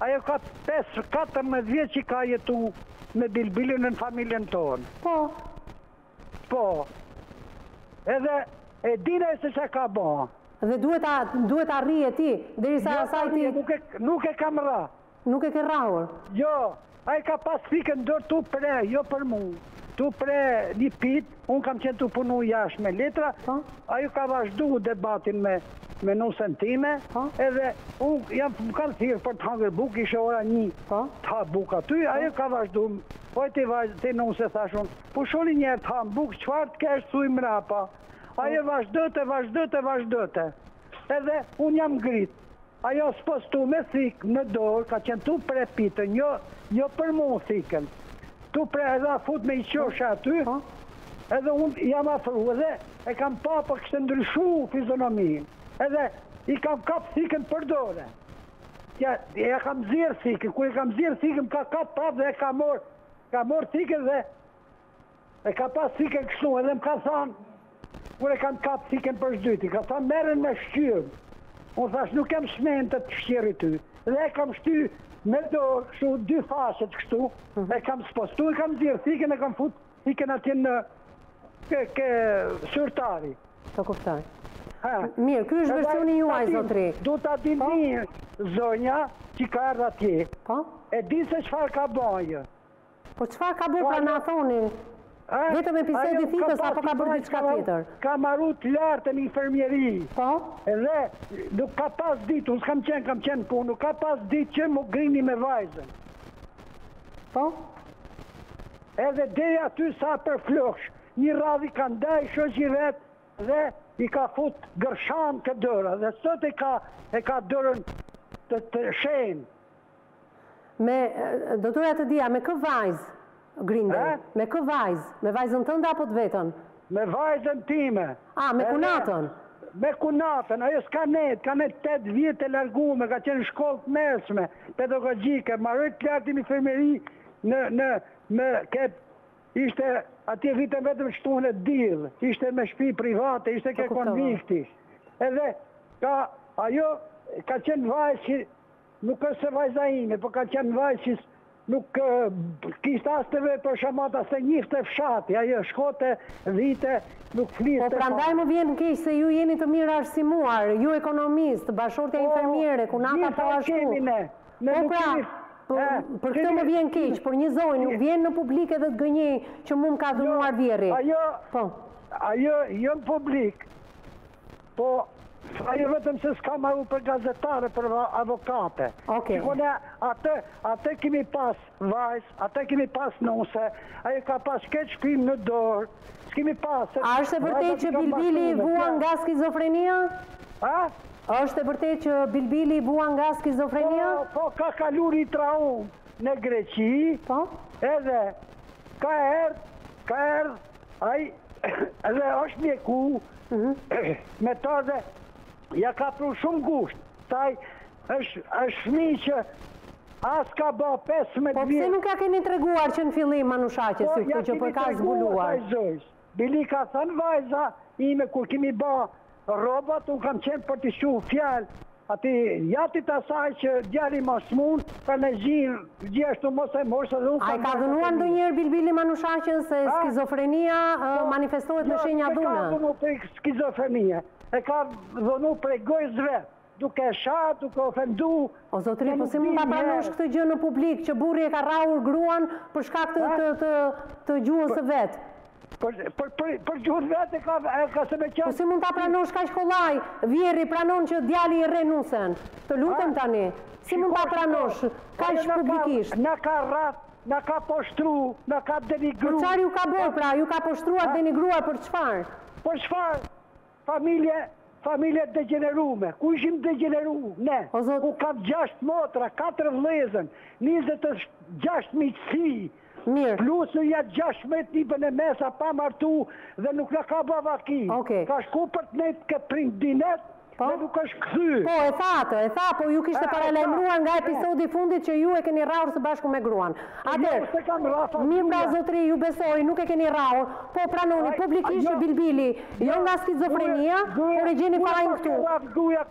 ajo ka pesë katërmbëdhjetë vjet që ka jetu me Bilbilin në familjen tonë. Po. Po. Edhe e din ajo se çfarë ka bo. Dhe duhet ta duhet ta rrihje ti, derisa asaj ti. Jo ta rrijë, nuk e nuk e kam rra. Nuk e ke rrahur. Jo, ajo ka pas thikën n'dorë tu pre, jo për mu, tu pre ni pit, unë kam qenë tu punu jashtë me letra, ajo ka vazhdu debatin me me nusen time, edhe unë jam më kanë thirr për të hangër bukë, ishte ora nji, të ha bukë aty, ajo ka vazhdu, oj ti vajzë, ti nuse thash unë, pushoni një herë të hamë bukë, çfarë të kesh thuj mrapa, ajo vazhdote, vazhdote, vazhdote, edhe unë jam ngrit. Ajo s'po stu me thikë në dorë ka qenë tu pre pitën jo jo për mu thikën tu pre edhe a fut me i qoshe aty edhe unë jam afru edhe e kam pa po kishte ndryshu fizonominë edhe i kam kap thikën për dore ja ja kam nxjerr thikën kur e kam nxjerr thikën më ka kap prap dhe e ka marr ka marr thikën dhe E ka pas thikën kështu, edhe më ka thanë, kur e kam kap thikën për së dyti, ka thanë merre më shqyj. Unë thashë nuk kem smend të të shqyj ty. Dhe e kam shty me dorë kështu, dy faqet kështu, mhm. e kam spostu, e kam nxjerrë thikën, e kam fut thikën atje në ke sirtari. Po kuptoj. Mirë, ky është versioni juaj, zotri. Do ta di po? mirë zonja që ka erdh atje. Po. E di se çfarë ka bo. Po çfarë ka bërë pra na thoni? Vetëm episodi i thikës apo ka bërë diçka tjetër? Ka maru të lartë në infermieri. Po? Dhe nuk ka pas ditë, unë s'kam qenë, kam qenë punë, nuk ka pas ditë që mos grindej me vajzën. Po? Edhe deri aty sa për flokësh, një radhë i ka ndaj shoqi i vet dhe i ka fut gërshanët te dora, dhe sot e ka, e ka dorën të, të shenjë. Me, do doja të dija, me kë vajzë grindej? Me kë vajzë? Me vajzën tënde apo të vetën? Me vajzën time. A, me kunatën? Me kunatën, ajo s'ka nejtë, ka nejtë 8 vjet e largume, ka qenë shkollë të mesme, pedagogjike, maroj të lartë infermieri në, në, në këtë, ishte, atje vite vetëm shtunë e diel, ishte me shpi private, ishte ke konvikti, edhe, ka, ajo, ka qenë vajzë që, Nuk është se vajza ime, po ka qenë vajzë që nuk kishte as të vej për shamata, s'e njifte fshati, ajo shkote vite, nuk fliste fare. Po prandaj më vjen keq se ju jeni të mirarsimuar, ju ekonomist, bashkëshortja infermiere, kunata po ashtu. Po pra, për këtë më vjen keq, por një zonjë nuk vjen në publik edhe të gënjejë që mu më ka dhunuar vjehrri. Po. Ajo, jo në publik. Po ajo vetëm se s'ka maru për gazetare për avokate shikoni atë atë kemi pas vajzë atë kemi pas nuse ajo ka pas këtë shkrim në dorë s'kemi pas se A është e vërtetë që Bilbili vuan nga skizofrenia? A? Është e vërtetë që Bilbili vuan nga skizofrenia? Po po ka kalu një traumë. në Greqi edhe ka erdh ka erdh ai edhe është mjeku me to dhe ja ka pru shumë gusht taj është është fmi që as ka ba 15 po pse nuk ja keni treguar që në fillim Manushaqes po, si këtë që po e ka zbuluar Bili ka thanë vajza ime kur kemi ba rrobat, unë kam qenë për t'i çu fjalë ati jatit asaj që djali m'a smun, pra në gji, gji ashtu mos e mor se dhe unë kam marrë. A e ka dhunuar ndonjëherë Bilbili Manushaqen se skizofrenia manifestohet me shenja dhune? Jo, nuk e ka dhunu prej skizofrenie, e ka dhunu prej gojës vet. Duke sha, duke ofendu, se nuk di njerë. O zotëri, po si mund ta pranosh këtë gjë në publik, që burri ka rrahur gruan për shkak të gjuhës së vet? Për gjuhën e vet e ka, ka se me qenë. Po si mund ta pranosh kaq kollaj, vjerri pranon që djali i rreh nusen? Të lutem tani, si mund ta pranosh kaq publikisht? Na ka rrah, na ka poshtru, na ka denigru. Po çfarë ju ka bërë pra, ju ka poshtruar, denigruar për çfarë? Për çfarë? Familje familja e degjenerume ku ishim degjeneru ne ku kam gjashtë motra katër vëllezën njëzet e gjashtë miqësi plus në ja gjashtëmbëdhjetë nipër e mbesa pa martu dhe nuk na ka ba vaki ka shku për të nejt ke prindinët dhe nuk është kthy po e tha atë e tha po ju kishte paralajmëruar nga episodi i fundit që ju e keni rrahur së bashku me gruan atëherë mirë pra zotëri ju besoj nuk e keni rrahur po pranoni publikisht bilbili Jo nga skizofrenia, por e gjeni fajin këtu. Unë e paske duja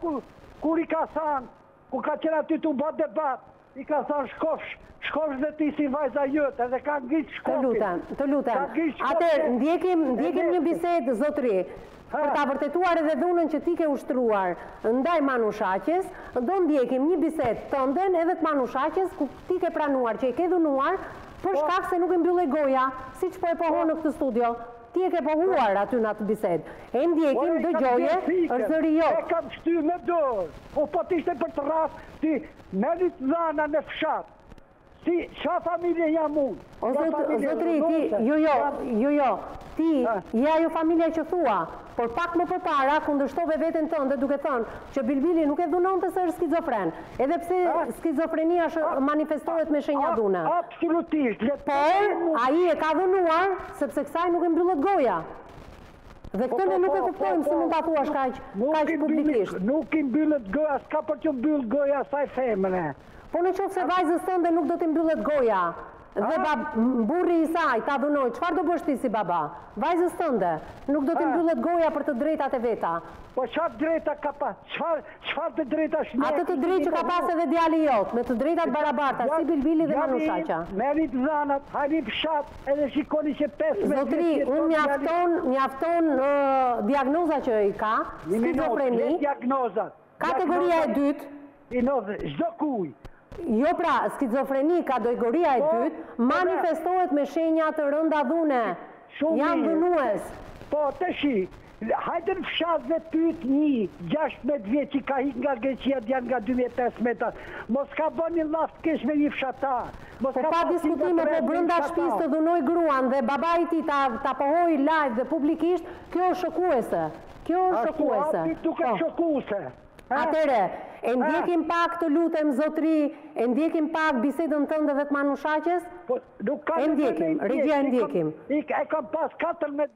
kur i ka thanë, kur ka qenë aty tu bë debat, i ka thanë shkofsh, shkofsh dhe ti si vajza jote dhe ka ngritë shkopin. Të lutem, të lutem. Atëherë, ndjekim, ndjekim një bisedë zotëri. Për ta vërtetuar edhe dhunën që ti ke ushtruar ndaj Manushaqes, do ndjekim një bisedë tënden edhe të Manushaqes ku ti ke pranuar që e ke dhunuar për shkak se nuk e mbyllte goja, siç po e pohon në këtë studio. Ti e ke pohuar aty në atë bisedë. E ndjekim, dëgjoje, është zëri jot. E kam shty me dorë. O po të ishte për të rraf ti merri të dhana në fshat. Si ça familje jam unë? O zot, o zotri, ti, jo jo, jo jo, ti je ajo familja që thua, por pak më përpara kundërshtove veten tënde duke thënë që Bilbili nuk e dhunonte se është skizofren, edhe pse skizofrenia është manifestohet me shenja dhune. Absolutisht, le të Por, ai e ka dhunuar, sepse kësaj nuk i mbyllet goja. Dhe këtë ne nuk e kuptojmë si mund ta thuash kaq, kaq publikisht. Nuk i mbyllet goja, s'ka për t'iu mbyllë goja asaj femre. Po në qoftë se vajzës tënde nuk do t'i mbyllet goja dhe bab, burri i saj ta dhunojë, çfarë do bësh ti si baba? Vajzës tënde nuk do t'i mbyllet goja për të drejtat e veta. Po çfarë drejta ka pas, çfarë, Çfarë të drejtash ne? Atë të drejtë që ka pas edhe djali jot, me të drejta të barabarta, si Bilbili dhe Manushaqja. Djali im, merrni të dhënat, hajni në fshat, edhe shikoni që pesëmbëdhjetë vjeç jeton djali. Zotëri, unë mjafton, mjafton diagnoza që ai ka, skizofreni. Një minutë, le diagnozat. Kategoria e dytë. Diagnoza, çdo kujt. Jo pra, skizofreni, kategoria e dytë, manifestohet me shenja të rënda dhune. Janë dhunues. Po, tashi, Hajde në fshat dhe pyt nji gjashtëmbëdhjetë vjeç që ka ik nga Greqia djal nga dy mijë e pesëmbëdhjeta mos ka bo një llaf të keq me nji fshatar mos Po ka pa pa diskutime po brënda shpisë fshatar. të dhunojë gruan dhe babai i tij ta ta pohojë live dhe publikisht kjo është shokuese kjo është shokuese Ashtu ty të duket shokuese Atëherë e ndjekim pak të lutem zotri e ndjekim pak bisedën tënde dhe të Manushaqes Po nuk ka nevojë me e ndjek regjia e ndjekim. e kam pas katërmbëdhjetë.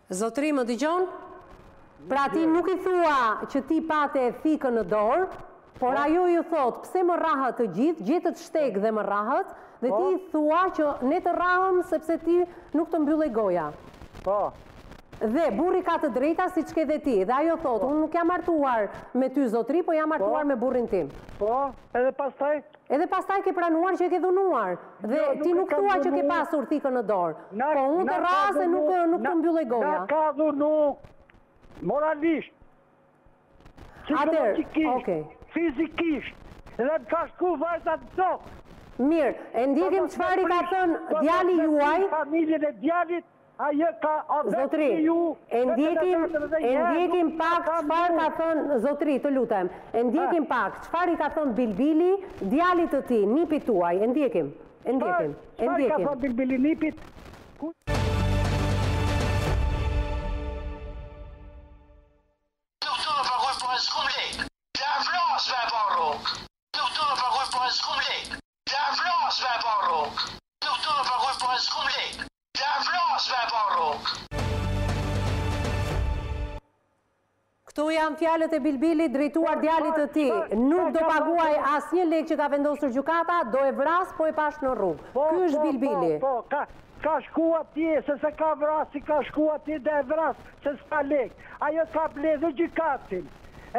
Zotëri më dëgjon? Pra ti nuk i thua që ti pate thikën në dorë, por ajo ju thotë pse më rrahët të gjithë, gjetët shteg dhe më rrahët, dhe ti i thua që ne të rrahëm sepse ti nuk të mbyllej goja. Po. Dhe burri ka të drejta siç ke dhe ti, dhe ajo thotë, unë nuk jam martuar me ty zotëri, po jam martuar me burrin tim. Po, edhe pastaj Edhe pastaj ke pranuar që e ke dhunuar. Jo, dhe ti nuk thua që ke pasur thikën në dorë. Po unë të rraha se nuk të mbyllej goja. Na ka dhunu moralisht. Atëherë, okej. Fizikisht. Dhe na ka shku vajza në tokë. Mirë, e ndjekim çfarë i ka thënë djali juaj. Familjen e djalit, Zotëri, e ndjekim, e ndjekim pak çfarë ka thënë, zotëri, të lutem, e ndjekim pak çfarë i ka thënë Bilbili djalit të tij, nipit tuaj, e ndjekim, e ndjekim, e ndjekim. Do e vras me e pa rrugës. Këto janë fjalët e Bilbilit drejtuar djalit të tij, Nuk do paguaj asnjë lek që ka vendosur gjykata, do e vras po e pash në rrugë. Ky është Bilbili. Po, po, po, ka shku atje, se s'e ka vra, si ka shku atje dhe e vras, se s'ka lekë. Ajo ka ble dhe gjykatësin,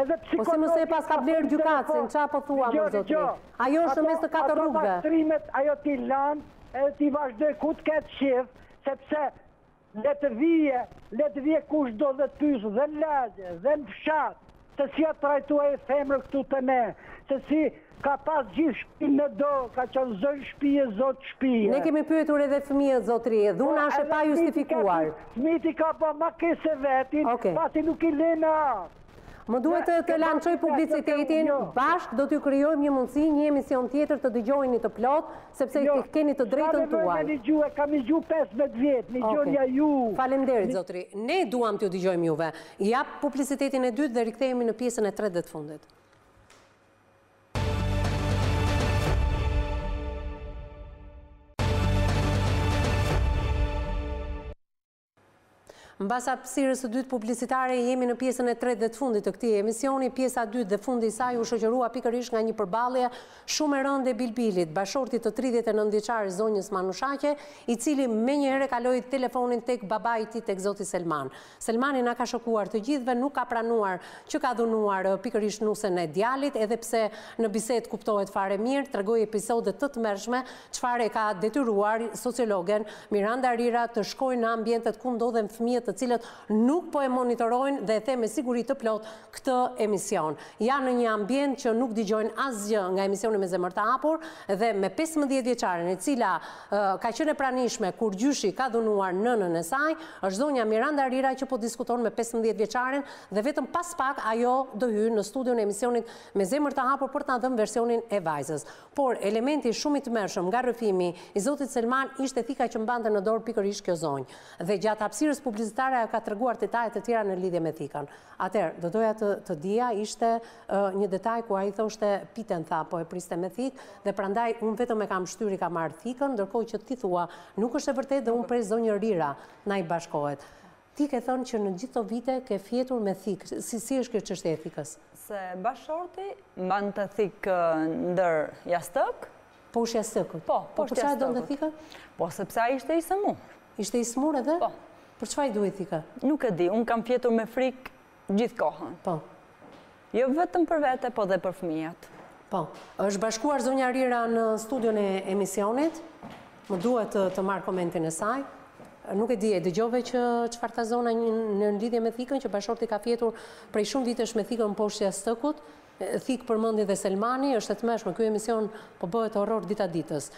edhe psikologin... Po si more e paska blerë gjykatësin, ça po thua mor zotri? Ajo është në mes të katër rrugëve. Ajo pastrimet, ajo t'i lanë, edhe t'i vazhdojë ku të ketë qejf sepse le të vije le të vije kush do dhe të pysë dhe në lagje dhe në fshat se si a trajtu femra këtu te ne se si ka pas gjithë shpinë në dorë ka qënë zonjë shpije zot shpije. Ne kemi pyetur edhe fëmijët zotri dhuna është e pajustifikuar. Fëmijët i ka ba ma keq se vetin pasi nuk i lenë me ardhë. Më duhet të të lançoj publicitetin, bashkë do t'ju krijojmë një mundësi, një emision tjetër të dëgjoheni të plotë, sepse keni të drejtën tuaj. Ka me dëgjue, kam dëgju 15 vjet, dëgjoni ju. Faleminderit, zotri. Ne duam t'ju dëgjojmë juve. Jap publicitetin e dytë dhe rikthehemi në pjesën e tretë dhe të fundit. Mbas hapësirës së dytë publicitare jemi në pjesën e tretë dhe të fundit të këtij emisioni. Pjesa e dytë dhe fundi i saj u shoqërua pikërisht nga një përballje shumë e rëndë e Bilbilit, bashkëshortit të 39 vjeçares zonjës Manushaqe, i cili menjëherë kaloi telefonin tek babai i tij tek zoti Selman. Selmani na ka shokuar të gjithëve, nuk ka pranuar që ka dhunuar pikërisht nusen e djalit, edhe pse në bisedë kuptohet fare mirë, tregoi episode të tmerrshme Çfarë e ka detyruar sociologen Miranda Rira të shkojë në ambientet ku ndodhen fëmijët të cilët nuk po e monitorojnë dhe e them me siguri të plotë këtë emision. Janë në një ambient që nuk dëgjojnë asgjë nga emisioni me zemër të hapur dhe me pesëmbëdhjetë vjeçaren e cila ka qenë e pranishme kur gjyshi ka dhunuar nënën e saj, është zonja Miranda Rira që po diskuton me pesëmbëdhjetë vjeçaren dhe vetëm pas pak ajo do hyjë në studion e emisionit me zemër të hapur për të na dhënë versionin e vajzës. Por, elementi shumë i tmerrshëm nga rrëfimi i zotit Selman ishte thika që mbante në dorë pikërisht kjo zonjë. Dhe gjatë hapësirës publicitare ajo ka treguar detaje të tjera në lidhje me thikën. Atëherë, do doja të dija, ishte një detaj ku ai thoshte piten tha po e priste me thikë dhe prandaj unë vetëm e kam shtyrë i kam marrë thikën, ndërkohë që ti thua nuk është e vërtetë dhe unë pres zonja Rira të na bashkohet. Ti ke thënë që në gjithë këto vite ke fjetur me thikë. Si, si është kjo çështje e thikës? Se bashkëshorti mbante thikë ndër jastëk. Poshtë jastëkut? Po, po poshtë jastëkut. Po për çfarë e donte thikën? Po sepse ai ishte i sëmurë. Ishte i sëmurë edhe? Po. Për çfarë i duhej thika? Nuk e di, unë kam fjetur me frikë Gjithë kohën. Po. Jo vetëm për vete, po dhe për fëmijët. Po. Është bashkuar zonja Rira në studion e emisionit. Më duhet të marr komentin e saj. Nuk e di, e dëgjove që çfarë tha zonja në lidhje me thikën, që bashkëshorti ka fjetur prej shumë vitesh me thikën poshtë jastëkut, thikë përmendi dhe Selmani, është e tmerrshme, ky emision po bëhet horror dita ditës.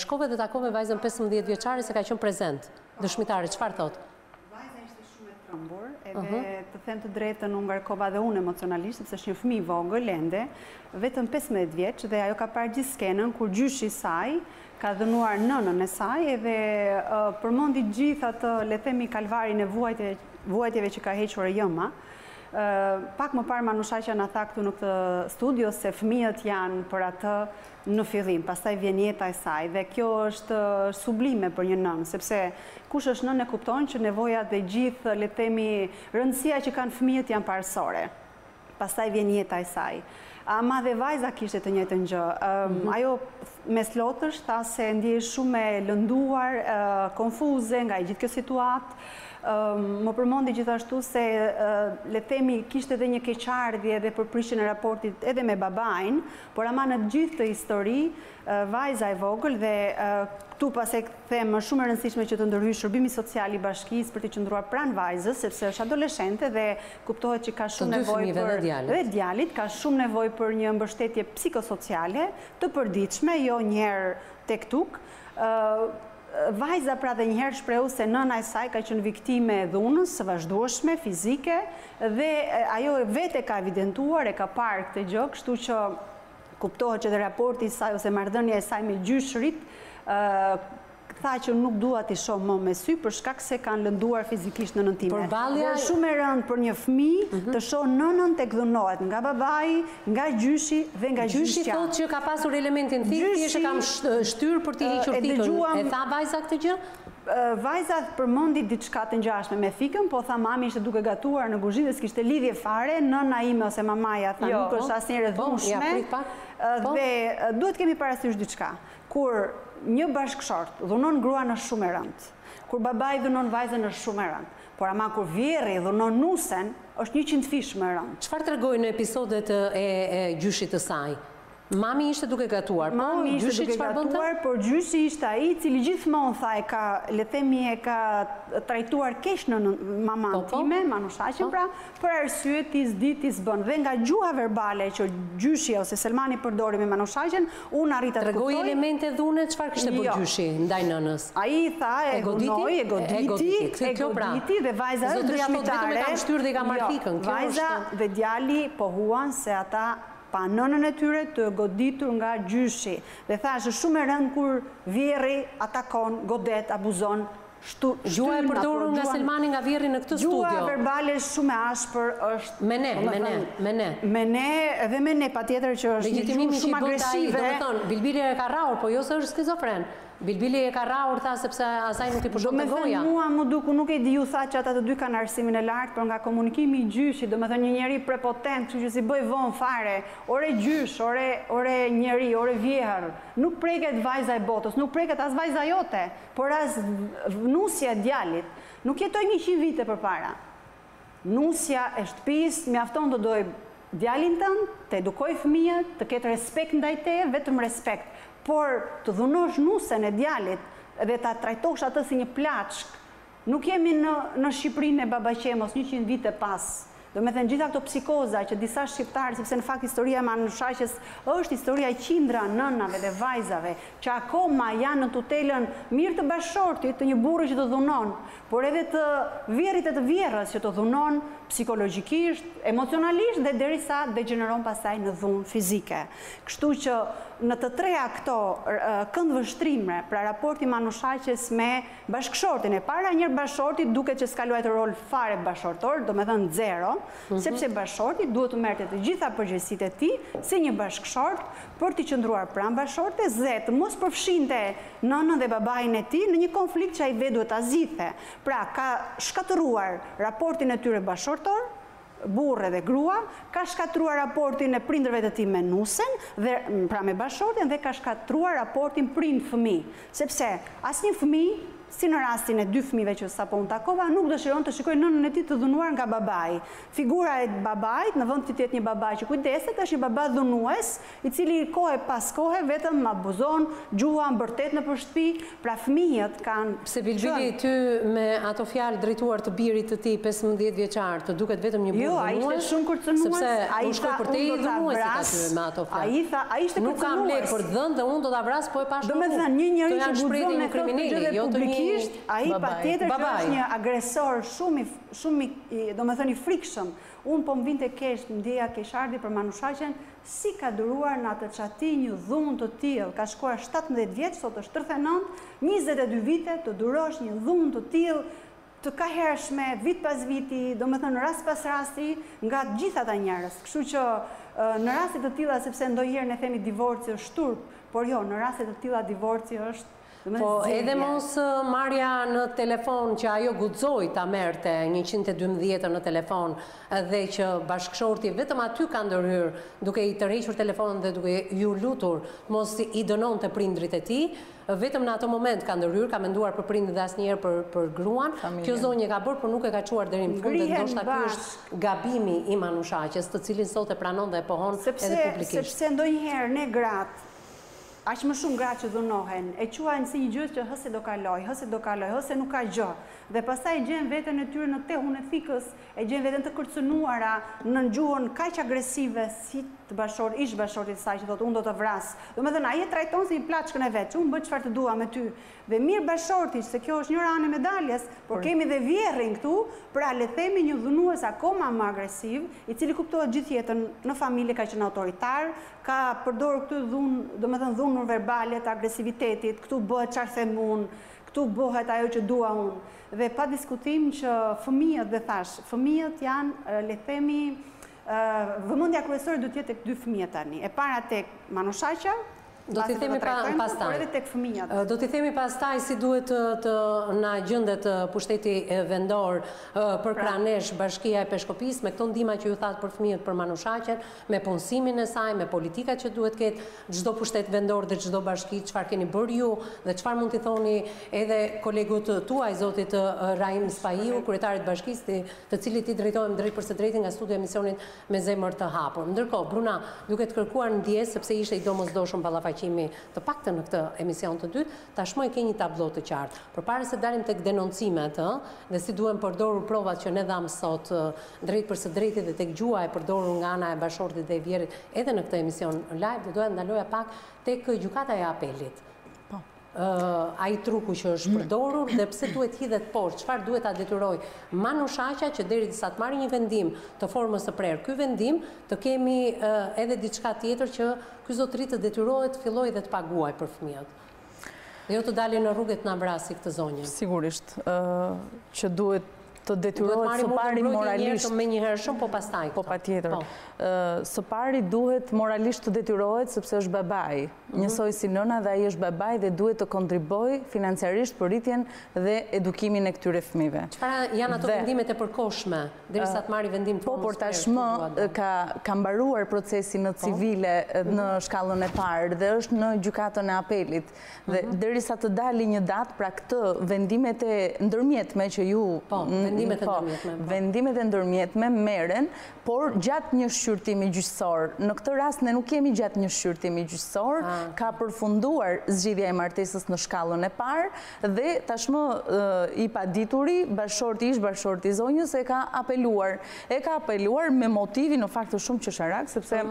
Shkove dhe takove vajzën 15 vjeçare se ka qenë prezent, dëshmitare, çfarë thotë? Vajza ishte shumë e trembur, edhe të them të drejtën u ngarkova dhe unë emocionalisht, sepse është një fëmijë i vogël ende, vetëm 15 vjeç dhe ajo ka parë gjithë skenën, kur gjyshi i saj ka dhunuar nënën e saj, edhe përmendi gjithë atë, le themi, kalvarin e vuajtjeve që ka hequr e ëma. Pak më parë Manushaqja na tha këtu në këtë studio se fëmijët janë për atë në fillim, pastaj vjen jeta e saj dhe kjo është sublime për një nënë, sepse kush është nënë e kupton që nevojat dhe gjithë, le të themi, rëndësia që kanë fëmijët janë parësore. Pastaj vjen jeta e saj. Ama dhe vajza kishte të njëjtën gjë. Mhm. Ajo mes lotësh tha se ndihej shumë e lënduar, konfuze nga e gjithë kjo situatë. Më përmendi gjithashtu se le themi kishte edhe një keqardhje edhe për prishjen e raportit edhe me babain, Por ama në gjithë këtë histori, vajza e vogël dhe këtu pastaj them më shumë e rëndësishme që të ndërhyjë shërbimi social i bashkisë për të qëndruar pranë vajzës, sepse është adoleshente dhe kuptohet që ka shumë nevojë për dhe djalit ka shumë nevojë për një mbështetje psikosociale të përditshme, jo një herë tek tuk. Vajza pra dhe njëherë u shpreh se nëna e saj ka qenë viktime e dhunës së vazhdueshme fizike dhe ajo vetë e ka evidentuar, e ka parë këtë gjë, kështu që kuptohet që dhe raporti i saj ose marrëdhënia e saj me gjyshërit tha që nuk dua t'i shoh më me sy për shkak se kanë lënduar fizikisht nënën time. Por vallahi është shumë e rëndë për një fëmijë mhm. të shohë nënën tek dhunohet nga babai, Nga gjyshi dhe nga gjyshja. Gjyshi thotë që ka pasur elementin thikë, thjesht e kam shtyrë për t'i hequr thikën. E tha vajza këtë gjë? Vajza përmendi diçka të ngjashme me thikën, po tha mami ishte duke gatuar në kuzhinë dhe s'kishte lidhje fare, nëna ime ose mamaja tha jo, nuk është asnjëherë e, po, dhunshme. Po. Dhe duhet të kemi parasysh diçka. Kur një bashkëshort dhunon gruan është shumë e rëndë. Kur babai dhunon vajzën është shumë e rëndë. Por ama kur vjerri i dhunon nusen, është njëqindfish më e rëndë. Çfarë tregoi në episodet e gjyshit të saj? Mami ishte duke gatuar, po gjyshi çfarë bënte? Mami ishte duke gatuar, por gjyshi ishte ai i cili gjithmonë tha e ka, le të themi e ka trajtuar keq nënën, mamanë time, Manushaqen pra, për arsye ti s'di ti s'bën dhe nga gjuha verbale që gjyshi ose Selmani përdori me Manushaqen unë arrita të kuptoj Tregoi elemente dhune çfarë kishte bërë gjyshi ndaj nënës ai i tha e goditi e goditi e goditi dhe vajza është dëshmitare kam shtyrë dhe i kam marrë thikën vajza dhe djali pohuan se ata panë nënën e tyre të goditur nga gjyshi dhe thashë shumë e rëndë kur vjerri atakon godet abuzon Gjuha e përdorur nga Selmani nga vjehrri në këtë studio. Gjuha verbale shumë e ashpër është. Me ne, me ne, me ne. Me ne dhe me ne patjetër që është një gjuhë shumë agresive. Domethënë, Bilbili e ka rrahur, po jo se është skizofren. Bilbili e ka rrahur tha sepse asaj nuk i pushonte goja. Domethënë mua m'u duk, nuk e di ju tha që ata të dy kanë arsimin e lartë, por nga komunikimi i gjyshit, domethënë një njeri prepotent, kështu që s'i bëhej vonë fare, ore gjysh, ore, ore njeri, ore vjehërr, nuk preket vajza e botës, nuk preket as vajza jote. Por as nusja e djalit nuk jetojmë njëqind vite përpara. Nusja e shtëpisë mjafton të dojë djalin tënd, të edukojë fëmijët, të ketë respekt ndaj teje, vetëm respekt. Por të dhunosh nusen e djalit dhe ta trajtosh atë si një plaçkë, Nuk jemi në në Shqipërinë e Babaqemos njëqind vite pas. Domethënë gjitha këto psikoza që disa shqiptarë, sepse në fakt historia e Manushaqes është historia e qindra nënave dhe vajzave që akoma janë në tutelën mirë të bashkëshortit, të një burri që të dhunon, por edhe të vjerrit e të vjerrës që të dhunon psikologjikisht, emocionalisht dhe derisa degjeneron pastaj në dhunë fizike. Kështu që në të tria këto këndvështrimre, pra raporti Manushaqes me Bashkëshortin e para njëherë bashkëshorti duket që s'ka luajtur rol fare bashkëshortor, domethënë zero, mhm. sepse bashkëshorti duhet të merrte të gjitha përgjegjësitë e tij si një bashkëshort për t'i qëndruar pranë bashkëshortes dhe të mos përfshinte nënën dhe babain e tij në një konflikt që ai vetë duhet ta zgjidhte. Pra ka shkatërruar raportin e tyre bashkëshortor burrë dhe grua, ka shkatërruar raportin e prindërve të tij me nusen dhe pra me bashkëshorten dhe ka shkatërruar raportin prind-fëmijë, sepse asnjë fëmijë, si në rastin e dy fëmijëve që sapo unë takova, nuk dëshiron të shikojë nënën e tij të dhunuar nga babai. Figura e babait, në vend që të jetë një baba që kujdeset, është një baba dhunues, i cili kohe pas kohe vetëm abuzon, gjuan, bërtet nëpër shtëpi, pra fëmijët kanë Pse Bilbili ty me ato fjalë drejtuar të birit të tij pesëmbëdhjetë vjeçar të duket vetëm një burrë dhunues? Jo, ai ishte shumë kërcënues, ai shkoi përtej dhunuesit aty me ato fjalë. Ai tha, ai ishte kërcënues. Nuk kam lek për të dhënë dhe unë do ta vras po e pash. Domethënë, një njeri që guxon me këto gjëra dhe jo publikisht, ai patjetër që është një agresor shumë i shumë i, domethënë i frikshëm. Unë po më vinte keq, ndjeja keqardhje për Manushaqen, Si ka duruar në atë çati një dhunë të tillë, ka shkuar shtatëmbëdhjetë vjeç, sot është tridhjetë e nëntë, njëzet e dy vite të durosh një dhunë të tillë, të kahershme, vit pas viti, domethënë rast pas rasti, nga të gjithë ata njerëz. Kështu që në raste të tilla, sepse ndonjëherë ne themi divorci është turp, por jo, në raste të tilla divorci është Po edhe mosmarrja në telefon që ajo guxoi ta merrte njëqind e dymbëdhjetën në telefon dhe që bashkëshorti vetëm aty ka ndërhyrë duke i tërhequr telefonët dhe duke iu lutur mos i dënonte prindërit e tij, vetëm në atë moment ka ndërhyrë, ka menduar për prindërit dhe asnjëherë për për gruan. Kjo zonjë e ka bërë, por nuk e ka çuar deri në fund dhe ndoshta ky është gabimi i Manushaqes, të cilin sot e pranon dhe e pohon edhe publikisht. Sepse ndonjëherë ne gratë Aq më shumë gratë që dhunohen, e quajnë si një gjë që hë se do kalojë, hë se do kalojë, hë se nuk ka gjë. Dhe pastaj e gjejnë veten e tyre në tehun e thikës, e gjejnë veten të kërcënuara nën gjuhën kaq agresive si të bashkëshortit, ish-bashkëshortit të saj që thotë unë do të vras. Domethënë ai e trajton si një plaçkën e vet, që unë bëj çfarë të dua me ty. Dhe mirë bashorti se kjo është njëra anë e medaljes, por kemi dhe vjehrrin këtu, pra le të themi një dhunues akoma më agresiv, i cili kuptohet gjithë jetën në familje ka qenë autoritar, ka përdorur këtë dhunë, domethënë dhunën verbale të agresivitetit, këtu bëhet çfarë them unë, këtu bëhet ajo që dua unë. Dhe pa diskutim që fëmijët, dhe thashë, fëmijët janë le të themi vëmendja kryesore duhet të jetë tek dy fëmijët tani. E para tek Manushaqja, Do t'i themi pastaj. Do t'i themi pastaj si duhet të na gjendet pushteti vendor përkrah nesh bashkia e Peshkopisë me këto ndihma që ju thatë për fëmijët për Manushaqen, me punësimin e saj, me politika që duhet të ketë çdo pushtet vendor dhe çdo bashki, çfarë keni bërë ju dhe çfarë mund t'i thoni edhe kolegut tuaj zotit Rahim Spahiu, kryetarit të bashkisë të cilit i drejtohem drejtpërsëdrejti nga studio e emisionit me zemër të hapur. Ndërkohë, Bruna, duke të kërkuar ndjesë sepse ishte i domosdoshëm ballafaqimi, të paktën në këtë emision të dytë, tashmë e ke një tablo të qartë. Përpara se të dalim tek denoncimet, ëh, dhe si duhen përdorur provat që ne dhamë sot, drejtpërsëdrejti dhe tek gjuha e përdorur nga ana e bashortit dhe e vjehrrit edhe në këtë emision live, do doja të ndaloja pak tek Gjykata e Apelit. Po. ai truku që është përdorur dhe pse duhet të hidhet poshtë, çfarë duhet ta detyrojë Manushaqja që derisa të marrë një vendim të formës së prerë ky vendim, të kemi edhe diçka tjetër që ky zotëri të detyrohet të fillojë dhe të paguajë për fëmijët. Dhe jo të dali në rrugë e të na vrasi këtë zonjë. Sigurisht, që duhet të detyrohet së pari moralisht menjëherë shumë po pastaj. Po patjetër. Po. Së pari duhet moralisht të detyrohet sepse është babai. njësoj si nëna dhe ai është babai dhe duhet të kontribojë financiarisht për rritjen dhe edukimin e këtyre fëmijëve. Çfarë janë ato vendimet e përkohshme derisa të marri vendim të formës prerë? Po, por tashmë ka ka mbaruar procesi në civile në shkallën e parë dhe është në gjykatën e apelit dhe derisa të dali një datë pra këtë vendimet e ndërmjetme që ju po vendimet e ndërmjetme vendimet e ndërmjetme merren Por gjatë një shqyrtimi gjyqësor, në këtë rast ne nuk jemi gjatë një shqyrtimi gjyqësor, ka përfunduar zgjidhja e martesës në shkallën e parë dhe tashmë i padituri, bashorti, ish-bashorti i zonjës e ka apeluar. E ka apeluar me motivin në fakt është shumë qesharak sepse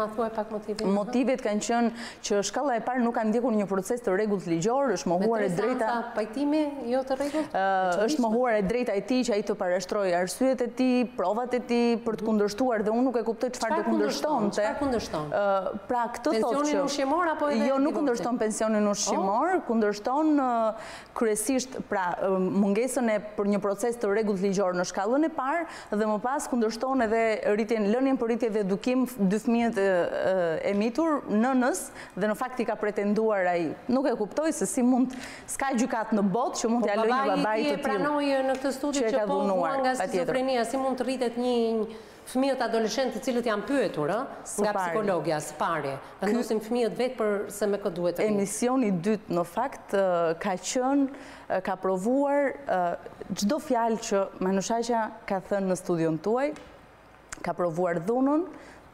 motivet kanë qenë Që shkalla e parë nuk kanë ndjekur një proces të rregullt ligjor, është mohuar e drejta. Me seanca pajtimi jo të rregullta? Është mohuar e drejta e tij që ai të parashtrojë arsyet e tij, provat e tij për të kundërshtuar dhe unë nuk e kuptoj çfarë do kundërshtonte. Çfarë kundërshton? Pra këtë thotë që pensionin ushqimor apo edhe jo nuk kundërshton pensionin ushqimor, kundërshton kryesisht pra mungesën e për një proces të rregullt ligjor në shkallën e parë dhe më pas kundërshton edhe rritjen lënien për rritje dhe edukim dy fëmijët e mitur nënës dhe në fakt e ka pretenduar ai nuk e kuptoj se si mund s'ka gjykatë në botë që mund t'ia lëjë një babai të tillë që e ka dhunuar patjetër si mund të rritet një Fëmijët adoleshentë të cilët janë pyetur, ë? Nga psikologja, së pari. Vendosin fëmijët vetë për se me kë duhet të rrinë. Emisioni i dytë, në fakt, ka qënë, ka provuar çdo fjalë që Manushaqja ka thënë në studion tuaj, ka provuar dhunën,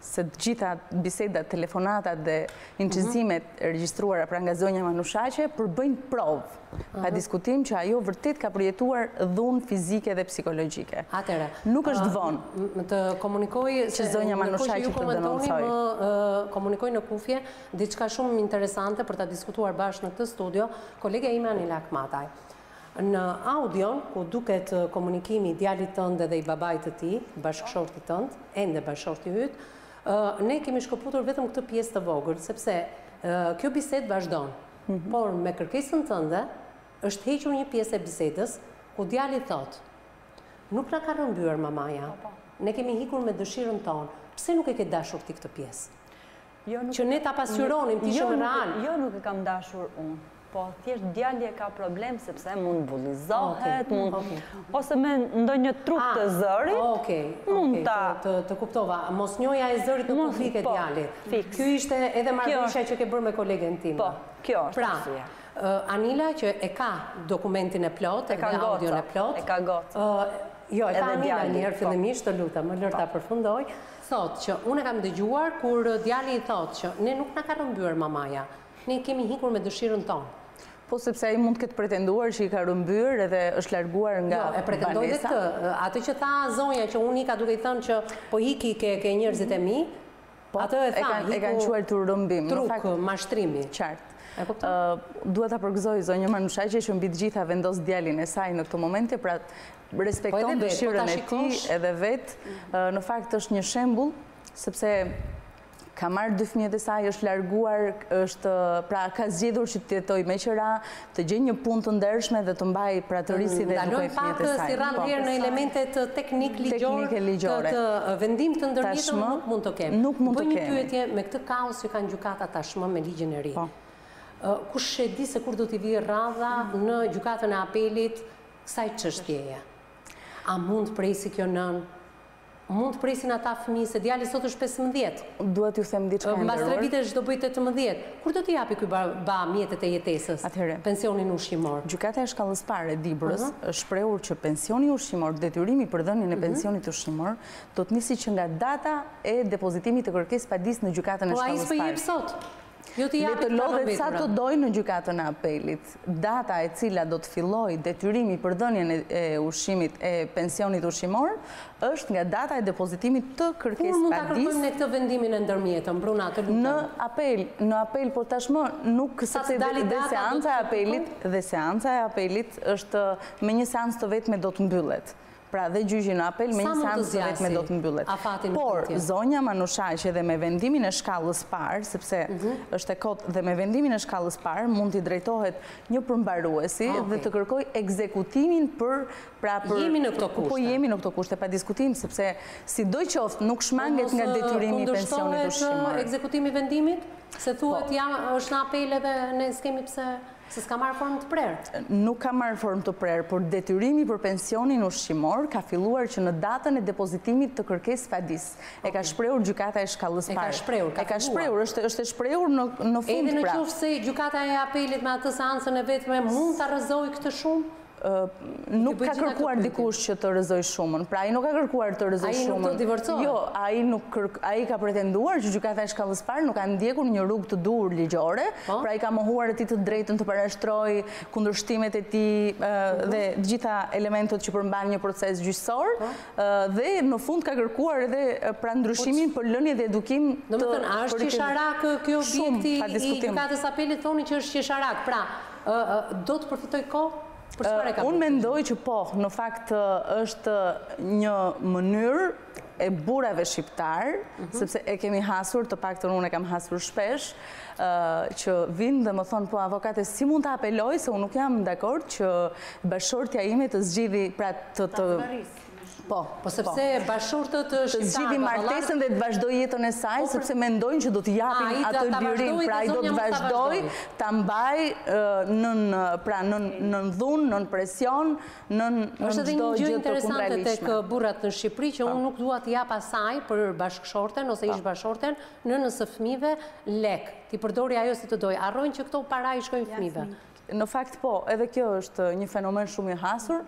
se të gjitha bisedat, telefonatat dhe incizimet e regjistruara pra nga zonja Manushaqe, përbëjnë provë. Pa diskutim që ajo vërtet ka përjetuar dhunë fizike dhe psikologjike. Atere. Nuk është vonë. Më të komunikoj që zonja Manushaqe të denoncoj. Më komunikoi në kufje, diçka shumë interesante për ta diskutuar bashkë në këtë studio, kolegia ime Anila Ahmataj. Në audion, ku duket komunikimi i djalit tënd dhe i babait të tij, bashkëshortit tënd, ende bashkëshorti yt, ne kemi shkëputur vetëm këtë pjesë të vogël, sepse kjo bisedë vazhdon. Por me kërkesën tënde është hequr një pjesë e bisedës ku djali thotë, Nuk na ka rrëmbyer mamaja. Ne kemi ikur me dëshirën tonë. Pse nuk e ke dashur ti këtë pjesë? Që ne ta pasqyronim, të ishim realë. Jo nuk e kam dashur unë, po thjesht djali e ka problem sepse mund bullizohet, mund... Ose me ndonjë truk të ah, zërit. Oh, okej. Mund ta të të kuptova. Mosnjohja e zërit në publik e po, djalit. Kjo ishte edhe marrëveshja që ke bërë me kolegen time. Po, kjo është. Pra, Anila që e ka dokumentin e plotë, e ka audion e plotë. E ka got. Jo, e ka Anila një herë po. fillimisht, të lutem, më lër ta po. përfundoj. Thotë që unë e kam dëgjuar kur djali i thotë që ne nuk na ka rrëmbyer mamaja. Ne kemi ikur me dëshirën tonë. Po sepse ai mund të ketë pretenduar që i ka rrëmbyer edhe është larguar nga banesa. Jo, e pretendoi dhe këtë. Atë që tha zonja që unë ika duke i thënë që po ik ik ke njerëzit e mi, po, atë e tha. E kanë quajtur rrëmbim. Truk, mashtrimi. Qartë. E kupton? Dua ta përgëzoj zonjën Manushaqe që mbi të gjitha vendos djalin e saj në këto momente, pra po respekton po dëshirën e tij edhe vetë. Në fakt është një shembull sepse ka marrë dy fëmijët e saj, është larguar, është, pra ka zgjedhur që të jetojë me qëra, të gjejë një punë të ndershme dhe të mbajë pra të rrisi dhe edukojë fëmijët e saj. Ndalojmë pak si rrallë po. herë në elementet teknike ligjore, këtë vendim të ndërmjetëm nuk mund të kemë. Nuk mund të kemë. Bëj një pyetje me këtë kaos që kanë gjykatat tashmë me ligjën e ri. Po. Kush e di se kur do t'i vijë radha në gjykatën e apelit kësaj çështjeje? A mund të presi kjo nënë? Mund të presin ata fëmijë se djali sot është pesëmbëdhjetë. Dua t'ju them diçka e nderuar. Mbas tre vitesh do bëj tetëmbëdhjetë. Kur do t'i japi ky ba mjetet e jetesës? Atëherë. Pensionin ushqimor. Gjykata e Shkallës së Parë e Dibrës është shprehur që pensioni ushqimor, detyrimi për dhënien e pensionit ushqimor, do të nisi që nga data e depozitimit të kërkesë padisë në Gjykatën e Shkallës së Parë. Po ai s'po jep sot. Le të lodhet sa të dojë në Gjykatën e Apelit. Data e cila do të fillojë detyrimi për dhënien e ushqimit e pensionit ushqimor është nga data e depozitimit të kërkesë padisë. Kur mund ta kërkojmë ne këtë vendimin e ndërmjetëm, Bruna, të lutem? Në Apel, në Apel, por tashmë nuk sepse dhe seanca e Apelit, dhe seanca e Apelit është me një seancë të vetme do të mbyllet. Pra dhe gjyqi në apel me një seancë të vetme do të mbyllet. Por, zonja Manushaqe dhe me vendimin e shkallës parë, sepse mhm. është e kotë dhe me vendimin e shkallës parë, mund t'i drejtohet një përmbaruesi ah, dhe të kërkojë ekzekutimin për... Pra jemi në këto kushte. Po jemi në këto kushte, pa diskutim, sepse sido qoftë nuk shmanget nga detyrimi i pensionit ushqimor. Kundërshtohet uh, ekzekutimi i vendimit? Se thuhet po. Ja është në apel edhe ne s'kemi pse... Se s'ka marrë formë të prerë. Nuk ka marrë formë të prerë, por detyrimi për pensionin ushqimor ka filluar që në datën e depozitimit të kërkesë padisë. E ka shprehur Gjykata e Shkallës Parë. E ka shprehur, ka filluar. E ka shprehur, është është e shprehur në në fund pra. Edhe në qoftë se Gjykata e Apelit me atë seancën e vetme mund ta rrëzojë këtë shumë? nuk ka kërkuar dikush që të rrëzojë shumën. Pra, ai nuk ka kërkuar të rrëzojë shumën. Ai nuk do të divorcohet? Jo, ai nuk ka kërkuar, ai ka pretenduar që gjykata e shkallës parë nuk ka ndjekur një rrugë të duhur ligjore, po. pra i ka mohuar atij të drejtën të parashtrojë kundërshtimet e tij mhm. dhe të gjitha elementet që përmban një proces gjyqësor, po. dhe në fund ka kërkuar edhe pra ndryshimin për lënie dhe edukim të... Domethënë, a është qesharak ky objekti i gjykatës së apelit, thoni që është qesharak, pra, Do të përfitojë kohë? Unë mendoj që po, në fakt është një mënyrë e burrave shqiptarë, mhm. sepse e kemi hasur, të paktën unë e kam hasur shpesh, që vijnë dhe më thonë, po avokate, si mund ta apeloj, se unë nuk jam dakord që bashkëshortja ime të zgjidhi, pra të të... Po, po sepse po. bashkëshortët shqiptarë të zgjidhi martesën dhe të vazhdojë jetën e saj, po, sepse mendojnë që do të japin atë lirinë, pra ai do të vazhdojë ta mbajë nën pra nën nën dhunë, nën presion, nën është edhe një gjë interesante tek burrat në Shqipëri që unë nuk dua t'i jap asaj për bashkëshorten ose ish bashkëshorten nënës së fëmijëve lek. T'i përdori ajo si të dojë. Harrojnë që këto para i shkojnë fëmijëve. Në fakt po, edhe kjo është një fenomen shumë i hasur,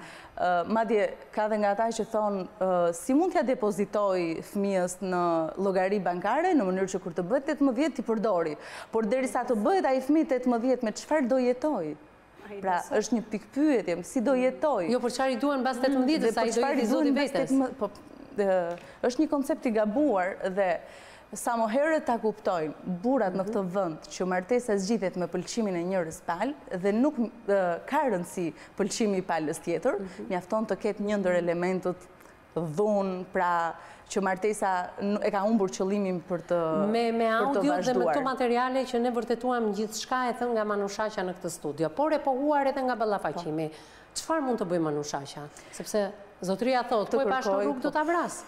madje ka dhe nga ata që thonë si mund t'ia depozitoj fëmijës në llogari bankare, në mënyrë që kur të bëhet 18 t'i përdori, por derisa të bëhet ai fëmijë 18 me çfarë do jetojë? Pra, është një pikëpyetje, si do jetojë? Jo, për çfarë i duhen pas 18, dhe se ai do jetë i zoti vetes? Po, është një koncept i gabuar dhe Sa më herët ta kuptojnë burrat në këtë vend që martesa zgjidhet me pëlqimin e njërës palë dhe nuk ka rëndësi pëlqimi i palës tjetër, mjafton të ketë një ndër elementët dhunë, pra që martesa e ka humbur qëllimin për të vazhduar. Me audio dhe me këto materiale që ne vërtetuam gjithçka e thënë nga Manushaqja në këtë studio, por e pohuar edhe nga ballafaqimi. Çfarë mund të bëjë Manushaqja? Sepse zotëria thotë, po e pashë në rrugë do ta vras.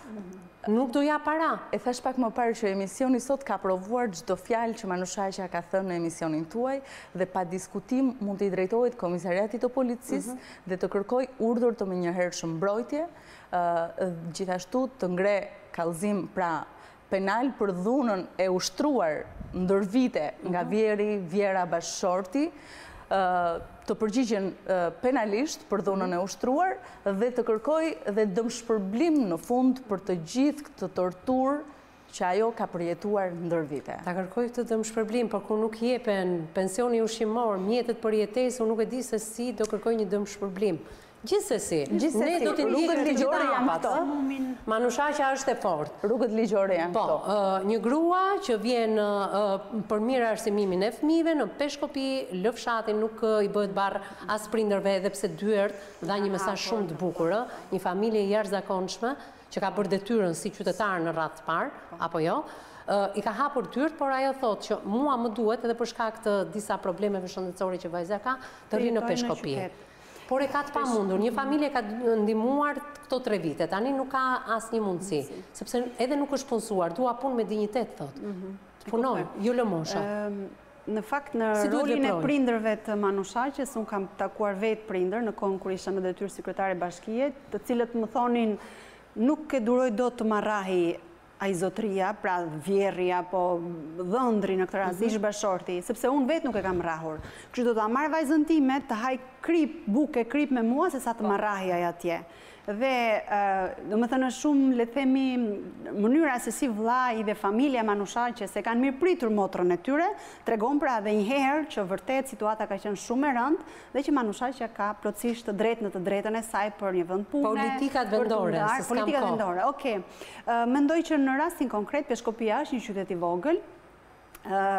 Nuk do t'ia fal. E thashë pak më parë që emisioni sot ka provuar çdo fjalë që Manushaqja ka thënë në emisionin tuaj dhe pa diskutim mund t'i drejtohet komisariatit të policisë mhm. dhe të kërkojë urdhër të menjëhershëm mbrojtje, gjithashtu të ngrejë kallëzim pra penal për dhunën e ushtruar ndër vite nga vjehrri, vjehrra, bashkëshorti, të përgjigjen penalisht për dhunën e ushtruar dhe të kërkojë dhe dëmshpërblim në fund për të gjithë këtë torturë që ajo ka përjetuar ndër vite. Ta kërkojë këtë dëmshpërblim, por kur nuk jepen pensioni ushqimor, mjetet për jetesë, unë nuk e di se si do kërkojë një dëmshpërblim. Gjithsesi, ne do t'i ndjekim të gjitha hapat, ëh. Manushaqja është e fortë. Rrugët ligjore janë këto. Po, një grua që vjen për mirarsimimin e fëmijëve në Peshkopi lë fshatin nuk i bëhet barrë as prindërve edhe pse dyert dha një mesazh shumë të bukur, ëh, një familje e jashtëzakonshme që ka bërë detyrën si qytetar në radhë të parë, apo jo, i ka hapur dyert, por ajo thotë që mua më duhet edhe për shkak të disa problemeve shëndetësore që vajza ka, të rrijë në Peshkopi. Por e ka të pamundur, një familje e ka ndihmuar këto tre vite, tani nuk ka asnjë mundësi, sepse edhe nuk është punësuar, dua punë me dinjitet, thotë, mhm. të punoj, jo lëmoshë. Në fakt, në rolin e prindërve të Manushaqes, unë kam takuar vetë prindër në kohën kur isha në detyrë sekretare bashkie, të cilët më thonin nuk e duroj do të ma rrahë ai zotëria, pra vjehrri apo dhëndri në këtë rast, mhm. ish-bashkëshorti, sepse unë vetë nuk e kam rrahur. Kështu do ta marr vajzën time, të hajë kripë, bukë e kripë me mua se sa të po. ma rrahë ai atje. Dhe domethënë shumë le të themi mënyra se si vëllai dhe familja e Manushaqes e kanë mirëpritur motrën e tyre, tregon pra edhe një herë që vërtet situata ka qenë shumë e rëndë, dhe që Manushaqja ka plotësisht të drejtë në të drejtën e saj për një vend pune. Politikat vendore, se s'kam Politikat vendore, oke. Mendoj që në rastin konkret, Peshkopia është një qytet i vogël,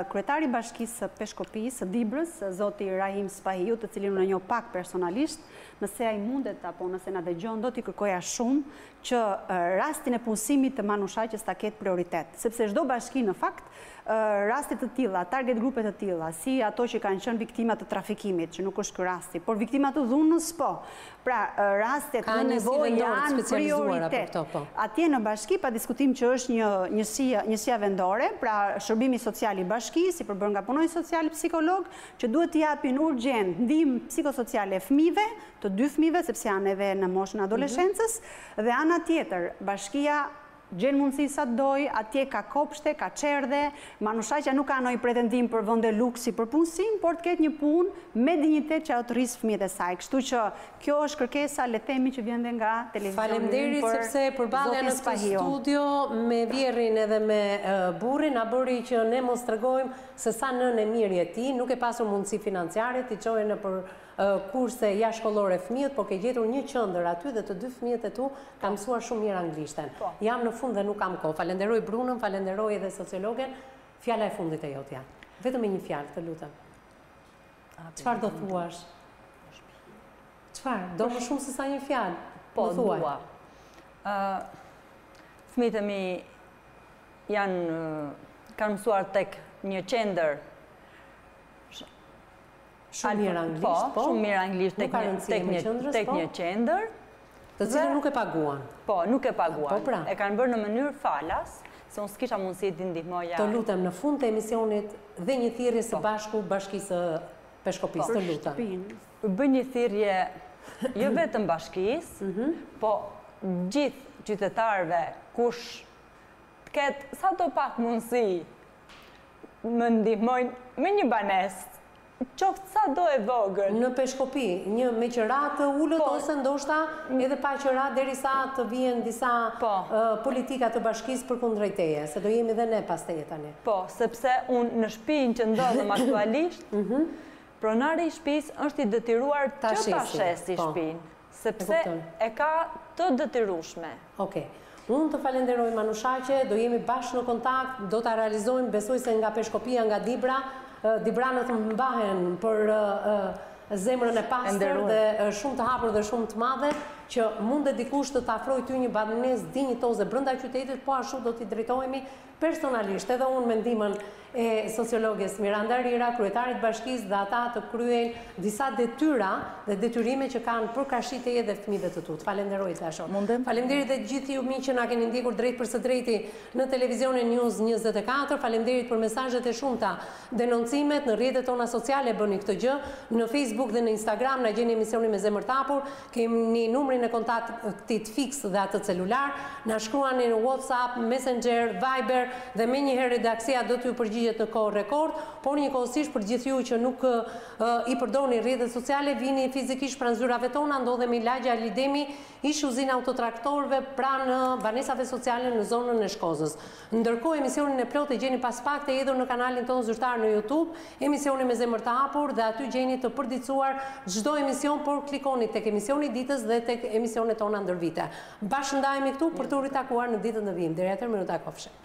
kryetari i bashkisë së Peshkopisë, së Dibrës, zoti Rahim Spahiu, të cilin unë e njoh pak personalisht, nëse ai mundet apo nëse na dëgjon, do t'i kërkoja shumë që rastin e punësimit të Manushaqës ta ketë prioritet, sepse çdo bashki në fakt raste të tilla, target grupe të tilla, si ato që kanë qenë viktima të trafikimit, që nuk është ky rasti, por viktima të dhunës po. Pra, rastet në nevojë janë prioritet. Po. Atje në bashki pa diskutim që është njësia vendore, pra shërbimi social i bashkisë, i përbërë nga punonjës social psikolog, që duhet të japin urgjent ndihmë psikosociale fëmijëve, të dy fëmijëve, sepse janë edhe në moshën e adoleshencës, dhe ana tjetër, bashkia gjen mundësi sa të dojë, atje ka kopshte, ka çerdhe, Manushaqja nuk ka ndonjë pretendim për vende luksi, për punësim, por të ketë një punë me dinjitet që ajo t'i rrisë fëmijët e saj. Kështu që kjo është kërkesa, le të themi, që vjen dhe nga televizioni ynë. Faleminderit, sepse përballja në këtë studio me vjehrrin edhe me burrin na bëri që ne të mos tregojmë se sa nënë e mirë je ti, nuk ke pasur mundësi financiare t'i çoje nëpër kurse jashtëshkollore fëmijët, por ke gjetur një qendër aty dhe të dy fëmijët e tu kanë mësuar shumë mirë anglishten. Jam në fund dhe nuk kam kohë. Falenderoj Brunën, falenderoj edhe sociologen. Fjala e fundit e jotja. Vetëm me një fjalë, të lutem. Çfarë do thuash? Çfarë? Do më shumë se sa një fjalë? Po, dua. Fëmijët e mi janë kanë mësuar tek një qendër Shumë mirë anglisht, po. Po, shumë mirë anglisht tek një tek po. një qendër, të cilën nuk e paguan. Po, nuk e paguan. Po pra. E kanë bërë në mënyrë falas, se unë s'kisha mundësi t'i ndihmoja. Të lutem në fund të emisionit dhe një thirrje së po. bashku bashkisë së Peshkopisë, po. të lutem. Bëj një thirrje jo vetëm bashkisë, mhm. po gjithë qytetarëve kush të ketë sado pak mundësi Më ndihmojnë me një banesë, qoftë sado e vogël. Në Peshkopi, një me qira të ulët ose ndoshta edhe pa qira derisa të vihen disa politika të bashkisë përkundrejt teje, se do jemi dhe ne pas teje tani. Po, sepse unë në shpinë që ndodhem aktualisht, pronari i shpisë është i detyruar që ta shesi shpinë. Sepse e ka të detyrushme. Okej. Unë të falenderoj Manushaqe, do jemi bashkë në kontakt, do ta realizojmë, besoj se nga Peshkopia, nga Dibra, dibranët mbahen për zemrën e pastër dhe shumë të hapur dhe shumë të madhe, që mund dhe dikush të të afrojë ty një banesë dinjitoze brenda qytetit, po ashtu do t'i drejtohemi Personalisht edhe unë me ndihmën e sociologes Miranda Rira, kryetarit të bashkisë dhe ata të kryejnë disa detyra dhe detyrime që kanë përkarshi teje dhe fëmijëve të tu. Të falenderoj dashur. Mundem. Faleminderit dhe gjithë ju miq që na keni ndjekur drejt për së drejti në televizionin News njëzet e katër. Faleminderit për mesazhet e shumta, denoncimet, në rrjetet tona sociale bëni këtë gjë, në Facebook dhe në Instagram na gjeni emisioni me zemër të hapur. Keni numrin e kontaktit fiks dhe atë celular. Na shkruani në WhatsApp, Messenger, Viber dhe menjëherë redaksia do t'ju përgjigjet në kohë rekord, por njëkohësisht për gjithë ju që nuk i përdorni rrjetet sociale, vini fizikisht pranë zyrave tona, ndodhemi Lagja Ali Demi, ish-Uzina e Autotraktorëve, pranë banesave sociale në zonën e Shkozës. Ndërkohë emisionin e plotë e gjeni pas pak të hedhur në kanalin tonë zyrtar në Youtube, emisioni me zemër të hapur dhe aty gjeni të përditësuar çdo emision por klikoni tek emisioni i ditës dhe tek emisionet tona ndër vite. Bashkë ndahemi këtu për t'u ritakuar në ditët në vijim. Deri atëherë mirutakofshim.